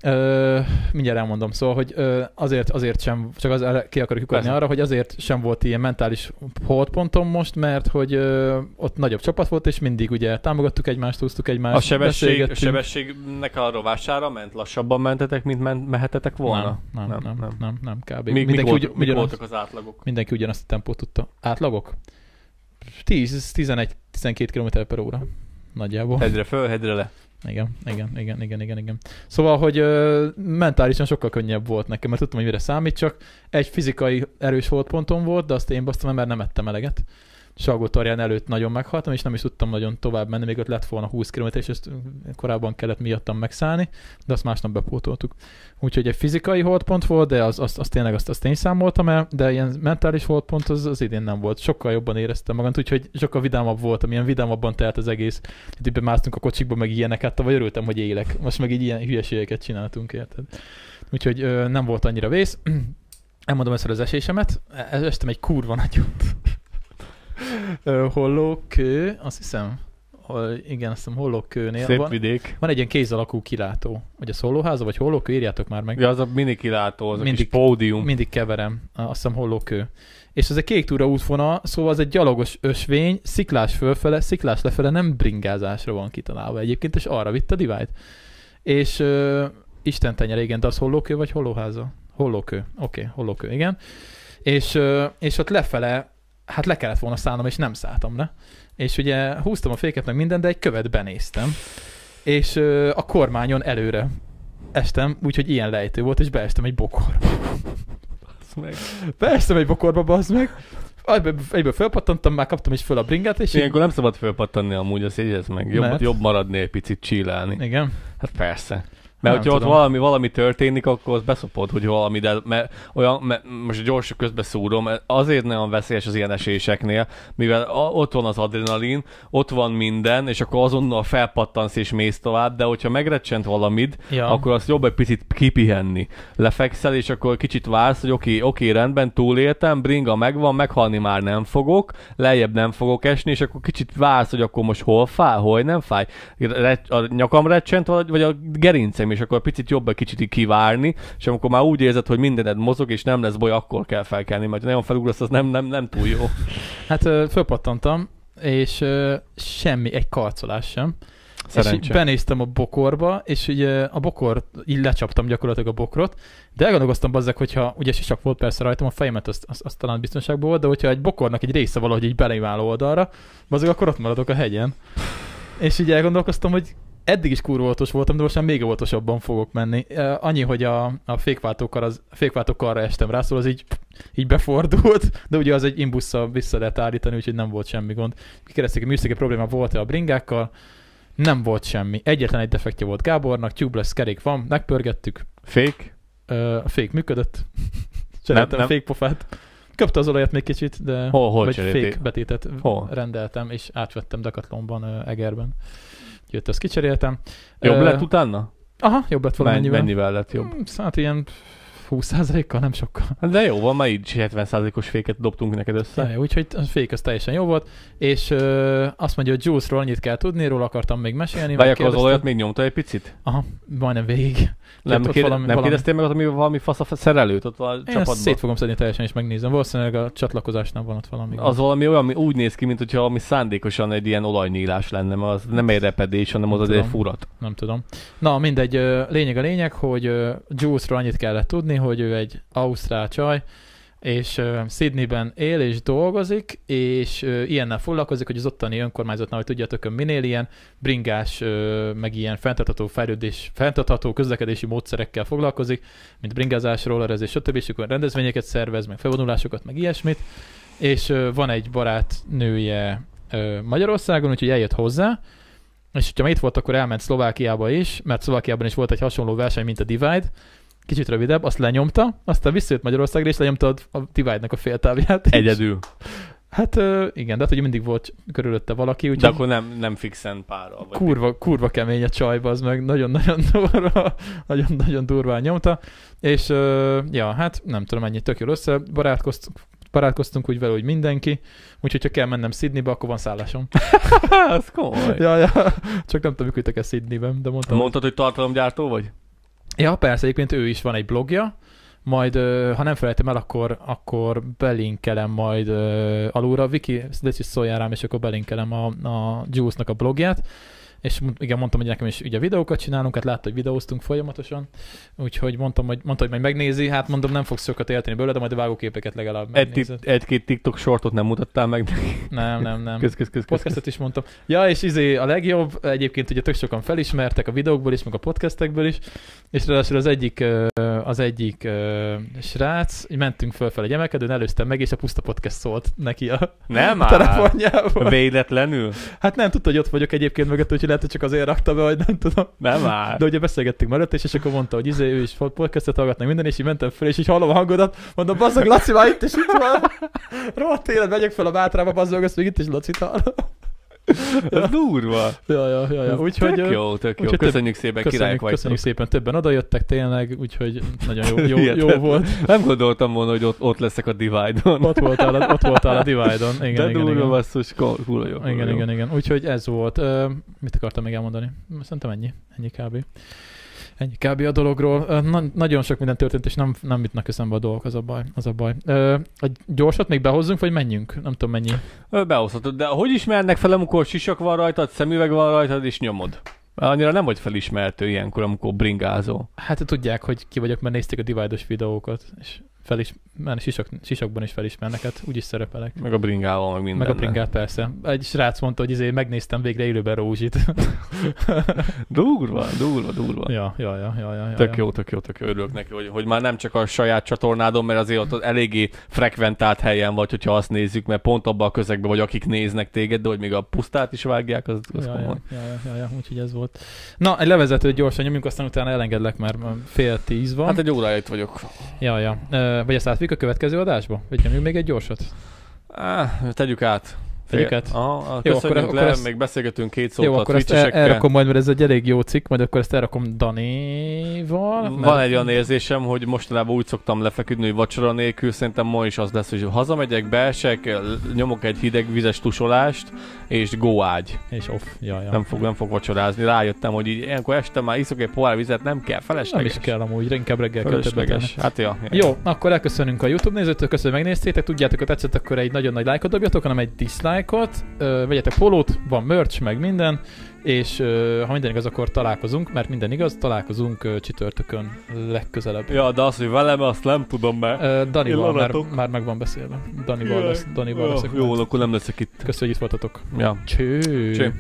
Speaker 1: Ö, mindjárt elmondom, szóval, hogy ö, azért, azért sem, csak az ki akarok lyukadni
Speaker 2: Persze.
Speaker 1: arra, hogy azért sem volt ilyen mentális holdpontom most, mert hogy ö, ott nagyobb csapat volt, és mindig ugye támogattuk egymást, húztuk egymást,
Speaker 2: A sebesség, a sebességnek a rovására ment? Lassabban mentetek, mint men, mehetetek volna?
Speaker 1: Nem, nem, nem, nem, nem, nem kb.
Speaker 2: Mik, mik,
Speaker 1: mindenki,
Speaker 2: volt,
Speaker 1: ugy,
Speaker 2: mik voltak az átlagok?
Speaker 1: mindenki ugyanazt a tempót tudta. Átlagok? 10-11-12 km per óra. Nagyjából.
Speaker 2: Hegyre föl, hegyre le.
Speaker 1: Igen, igen, igen, igen, igen, igen. Szóval, hogy ö, mentálisan sokkal könnyebb volt nekem, mert tudtam, hogy mire számít, csak egy fizikai erős holdpontom volt, de azt én basztam, mert nem ettem eleget. Salgótarján előtt nagyon meghaltam, és nem is tudtam nagyon tovább menni, még ott lett volna 20 km, és ezt korábban kellett miattam megszállni, de azt másnap bepótoltuk. Úgyhogy egy fizikai holdpont volt, de az, az, az tényleg azt, azt én számoltam el, de ilyen mentális holdpont az, az idén nem volt. Sokkal jobban éreztem magam, úgyhogy sokkal vidámabb voltam, ilyen vidámabban telt az egész. Itt bemásztunk a kocsikba, meg ilyenek, hát tavaly örültem, hogy élek. Most meg így ilyen hülyeségeket csináltunk, érted? Úgyhogy ö, nem volt annyira vész. <clears throat> Elmondom ezt az esésemet. E- Estem egy kurva nagyot. Hollókő, azt hiszem, igen, azt hiszem Hollókőnél
Speaker 2: Szép
Speaker 1: van,
Speaker 2: vidék.
Speaker 1: van egy ilyen kéz alakú kilátó. Vagy a szólóháza, vagy Hollókő, írjátok már meg.
Speaker 2: Ja, az a mini kilátó, az a
Speaker 1: Mindig-
Speaker 2: kis pódium.
Speaker 1: Mindig keverem, azt hiszem Hollókő. És ez egy kék túra útvonal, szóval az egy gyalogos ösvény, sziklás fölfele, sziklás lefele, nem bringázásra van kitalálva egyébként, és arra vitt a divide. És ö, Isten tenyere, igen, de az Hollókő vagy Hollóháza? Hollókő, oké, okay, Hollókő, igen. És, ö, és ott lefele, hát le kellett volna szállnom, és nem szálltam le. És ugye húztam a féket meg minden, de egy követ benéztem. És ö, a kormányon előre estem, úgyhogy ilyen lejtő volt, és beestem egy bokorba.
Speaker 2: Basz meg.
Speaker 1: Beestem egy bokorba, bazd meg. Egyből, egyből felpattantam, már kaptam is föl a bringát, és így...
Speaker 2: Ilyenkor nem szabad fölpattanni amúgy, azt jegyez meg. Jobb,
Speaker 1: Mert?
Speaker 2: jobb maradni egy picit csillálni.
Speaker 1: Igen.
Speaker 2: Hát persze. Mert
Speaker 1: Nem
Speaker 2: hogyha ott valami, valami történik, akkor az beszopod, hogy valami, de mert olyan, mert most gyorsan közbeszúrom, azért nagyon veszélyes az ilyen eséseknél, mivel a, ott van az adrenalin, ott van minden, és akkor azonnal felpattansz és mész tovább, de hogyha megrecsent valamid,
Speaker 1: Ja.
Speaker 2: akkor azt jobb egy picit kipihenni. Lefekszel, és akkor kicsit vársz, hogy oké, oké, rendben, túléltem, bringa megvan, meghalni már nem fogok, lejjebb nem fogok esni, és akkor kicsit vársz, hogy akkor most hol fáj, hol nem fáj. A nyakam recsent, vagy vagy a gerincem, és akkor picit jobb egy kicsit így kivárni, és amikor már úgy érzed, hogy mindened mozog, és nem lesz baj, akkor kell felkelni, mert nagyon felugrasz, az nem, nem, nem túl jó.
Speaker 1: Hát fölpattantam, és semmi, egy karcolás sem. És
Speaker 2: Szerencse.
Speaker 1: benéztem a bokorba, és ugye a bokor, így lecsaptam gyakorlatilag a bokrot, de elgondolkoztam bazzak, hogyha, ugye csak volt persze rajtam, a fejemet azt, azt, azt talán biztonságban volt, de hogyha egy bokornak egy része valahogy így belém áll oldalra, bazzak, akkor ott maradok a hegyen. És így elgondolkoztam, hogy eddig is kurva óvatos voltam, de most már még óvatosabban fogok menni. Annyi, hogy a, a fékváltókar, az, a fékváltókarra estem rá, szóval az így, így befordult, de ugye az egy imbusszal vissza lehet állítani, úgyhogy nem volt semmi gond. Kikereszték, hogy műszaki probléma volt-e a bringákkal, nem volt semmi. Egyetlen egy defektje volt Gábornak, tubeless kerék van, megpörgettük,
Speaker 2: Fék?
Speaker 1: Ö, a fék működött. <laughs> Cseréltem
Speaker 2: nem.
Speaker 1: a fékpofát. Kapta az olajat még kicsit, de
Speaker 2: Hol- hol
Speaker 1: vagy fék betétet
Speaker 2: Hol?
Speaker 1: rendeltem, és átvettem Decathlonban, Egerben. Jött, azt kicseréltem.
Speaker 2: Jobb lett utána?
Speaker 1: Aha, jobb lett
Speaker 2: Mennyi,
Speaker 1: valamennyivel.
Speaker 2: mennyivel lett jobb?
Speaker 1: Mm, Hát ilyen 20%-kal, nem sokkal.
Speaker 2: Hát De jó van, már így is 70%-os féket dobtunk neked össze.
Speaker 1: Ja, úgyhogy a fék az teljesen jó volt, és ö, azt mondja, hogy Jules-ról annyit kell tudni, róla akartam még mesélni. Mert
Speaker 2: akkor az olajat még nyomta egy picit?
Speaker 1: Aha, majdnem végig.
Speaker 2: Nem, kér,
Speaker 1: valami-
Speaker 2: nem
Speaker 1: valami-
Speaker 2: kérdeztél meg ott, ami valami fasz a szerelőt ott a
Speaker 1: Én
Speaker 2: csapatban?
Speaker 1: szét fogom szedni teljesen, és megnézem. Valószínűleg a csatlakozásnál van ott valami.
Speaker 2: Az valami olyan, ami úgy néz ki, mint hogyha ami szándékosan egy ilyen olajnyílás lenne, mert az nem egy repedés, hanem az
Speaker 1: Nem
Speaker 2: egy
Speaker 1: tudom.
Speaker 2: furat.
Speaker 1: Nem tudom. Na, mindegy, lényeg a lényeg, hogy ö, Jules-ról annyit kellett tudni, hogy ő egy ausztrál csaj, és ö, Sydneyben él és dolgozik, és ö, ilyennel foglalkozik, hogy az ottani önkormányzatnál, hogy tudjátok, minél ilyen bringás, ö, meg ilyen fenntartható fejlődés, fenntartható közlekedési módszerekkel foglalkozik, mint bringázás, rollerezés, stb. És akkor rendezvényeket szervez, meg felvonulásokat, meg ilyesmit. És ö, van egy barátnője ö, Magyarországon, úgyhogy eljött hozzá, és hogyha itt volt, akkor elment Szlovákiába is, mert Szlovákiában is volt egy hasonló verseny, mint a Divide, kicsit rövidebb, azt lenyomta, aztán visszajött Magyarországra, és lenyomta a Divide-nak a féltávját. is.
Speaker 2: Egyedül.
Speaker 1: Hát igen, de hát ugye mindig volt körülötte valaki,
Speaker 2: De
Speaker 1: úgyhogy
Speaker 2: akkor nem, nem fixen párral. Vagy
Speaker 1: kurva, kurva kemény a csajba, az meg nagyon-nagyon <laughs> durva, nagyon-nagyon durván nyomta, és ja, hát nem tudom, ennyi tök jól össze, barátkoztunk, barátkoztunk úgy vele, hogy mindenki, úgyhogy ha kell mennem Sydneybe, akkor van szállásom. <laughs>
Speaker 2: az komoly.
Speaker 1: ja, ja, csak nem tudom, mikor e Sydneyben, de mondtam.
Speaker 2: Mondtad, hogy tartalomgyártó vagy?
Speaker 1: Ja, persze, egyébként ő is van egy blogja, majd, ha nem felejtem el, akkor, akkor belinkelem majd alulra, Viki, de is szóljál rám, és akkor belinkelem a, a Juice-nak a blogját, és igen, mondtam, hogy nekem is ugye videókat csinálunk, hát látta, hogy videóztunk folyamatosan, úgyhogy mondtam, hogy, mondta, hogy majd megnézi, hát mondom, nem fogsz sokat élteni belőle, de majd a vágóképeket legalább
Speaker 2: Egy,
Speaker 1: megnézed.
Speaker 2: egy-két TikTok shortot nem mutattál meg.
Speaker 1: Nem, nem, nem.
Speaker 2: Kösz, kösz, kösz.
Speaker 1: Podcastet is mondtam. Ja, és izé a legjobb, egyébként ugye tök sokan felismertek a videókból is, meg a podcastekből is, és ráadásul az egyik, az egyik srác, mentünk fölfel egy emelkedőn, előztem meg, és a puszta podcast szólt neki a
Speaker 2: Nem <laughs>
Speaker 1: telefonjából.
Speaker 2: Véletlenül?
Speaker 1: Hát nem tudta, hogy ott vagyok egyébként mögött, úgyhogy lehet, hogy csak azért rakta be, hogy nem tudom.
Speaker 2: Nem már.
Speaker 1: De ugye beszélgettünk mellett, és, és akkor mondta, hogy izé, ő is podcastet hallgat, meg minden, és így mentem fel, és így hallom a hangodat, mondom, bazzag, Laci már itt, és itt van. <laughs> Rohadt élet, megyek fel a bátrába, bazzag, azt még itt is Lacit hallom. <laughs>
Speaker 2: Ez durva.
Speaker 1: Ja, ja, ja, ja. Úgyhogy,
Speaker 2: tök jó, tök jó.
Speaker 1: úgyhogy
Speaker 2: Köszönjük szépen, királyok
Speaker 1: Köszönjük,
Speaker 2: vagytok.
Speaker 1: köszönjük szépen, többen odajöttek tényleg, úgyhogy nagyon jó, jó, jó volt.
Speaker 2: Nem gondoltam volna, hogy ott, ott leszek a Divide-on.
Speaker 1: Ott voltál, a- ott voltál a Divide-on. Igen,
Speaker 2: De
Speaker 1: igen,
Speaker 2: durva
Speaker 1: igen.
Speaker 2: basszus, kurva jó.
Speaker 1: Igen, igen, igen. Úgyhogy ez volt. Ö, mit akartam még elmondani? Szerintem ennyi. Ennyi kb. Ennyi kb. a dologról. Na, nagyon sok minden történt, és nem, nem jutnak eszembe a dolgok, az a baj. Az a baj. Ö, egy gyorsat még behozzunk, vagy menjünk? Nem tudom mennyi.
Speaker 2: Behozhatod, de hogy ismernek fel, amikor sisak van rajtad, szemüveg van rajtad, és nyomod? Annyira nem vagy felismertő ilyenkor, amikor bringázol.
Speaker 1: Hát tudják, hogy ki vagyok, mert nézték a Divide-os videókat, és felis, már sisak, sisakban is felismernek, hát úgyis szerepelek.
Speaker 2: Meg a bringával, meg minden.
Speaker 1: Meg a bringát persze. Egy srác mondta, hogy izé megnéztem végre élőben Rózsit. <laughs>
Speaker 2: Durva, durva, durva.
Speaker 1: ja, ja, ja, ja, ja.
Speaker 2: Tök jó, tök jó, tök jó. Örülök neki, hogy, hogy már nem csak a saját csatornádon, mert azért ott eléggé frekventált helyen vagy, hogyha azt nézzük, mert pont abban a közegben vagy, akik néznek téged, de hogy még a pusztát is vágják, az, az
Speaker 1: Ja, ja, ja, ja, ja, úgyhogy ez volt. Na, egy levezetőt gyorsan nyomjunk, aztán utána elengedlek, mert fél tíz van.
Speaker 2: Hát egy órája itt vagyok.
Speaker 1: Ja, ja. Vagy ezt átvick a következő adásba? Vagy nyomjunk még egy gyorsat?
Speaker 2: Á, tegyük át.
Speaker 1: Tegyük át?
Speaker 2: Aha,
Speaker 1: Jó, akkor-
Speaker 2: le,
Speaker 1: akkor ezt-
Speaker 2: még beszélgetünk két szót
Speaker 1: Jó,
Speaker 2: a
Speaker 1: akkor ezt el, elrakom majd, mert ez egy elég jó cikk, majd akkor ezt elrakom Danival.
Speaker 2: Van egy olyan érzésem, hogy mostanában úgy szoktam lefeküdni, hogy vacsora nélkül, szerintem ma is az lesz, hogy hazamegyek, beesek, nyomok egy hideg vizes tusolást, és go ágy.
Speaker 1: És off. Ja, ja.
Speaker 2: Nem fog, nem fog vacsorázni. Rájöttem, hogy így ilyenkor este már iszok egy pohár vizet, nem kell,
Speaker 1: nem
Speaker 2: felesleges.
Speaker 1: is kell amúgy, inkább reggel kell enni.
Speaker 2: Hát ja. ja.
Speaker 1: Jó, akkor elköszönünk a YouTube nézőtől, köszönöm, hogy megnéztétek, tudjátok, hogy tetszett, akkor egy nagyon nagy lájkot dobjatok, hanem egy Ö, vegyetek polót, van merch, meg minden, és ö, ha minden igaz, akkor találkozunk, mert minden igaz, találkozunk ö, csütörtökön legközelebb.
Speaker 2: Ja, de az, hogy velem, azt nem tudom, mert...
Speaker 1: Ö, Danival már, már meg van beszélve. Danival, lesz, Danival leszek.
Speaker 2: Jó, akkor nem leszek itt.
Speaker 1: Köszönjük, hogy itt voltatok.
Speaker 2: Ja.
Speaker 1: Cső.
Speaker 2: Cső.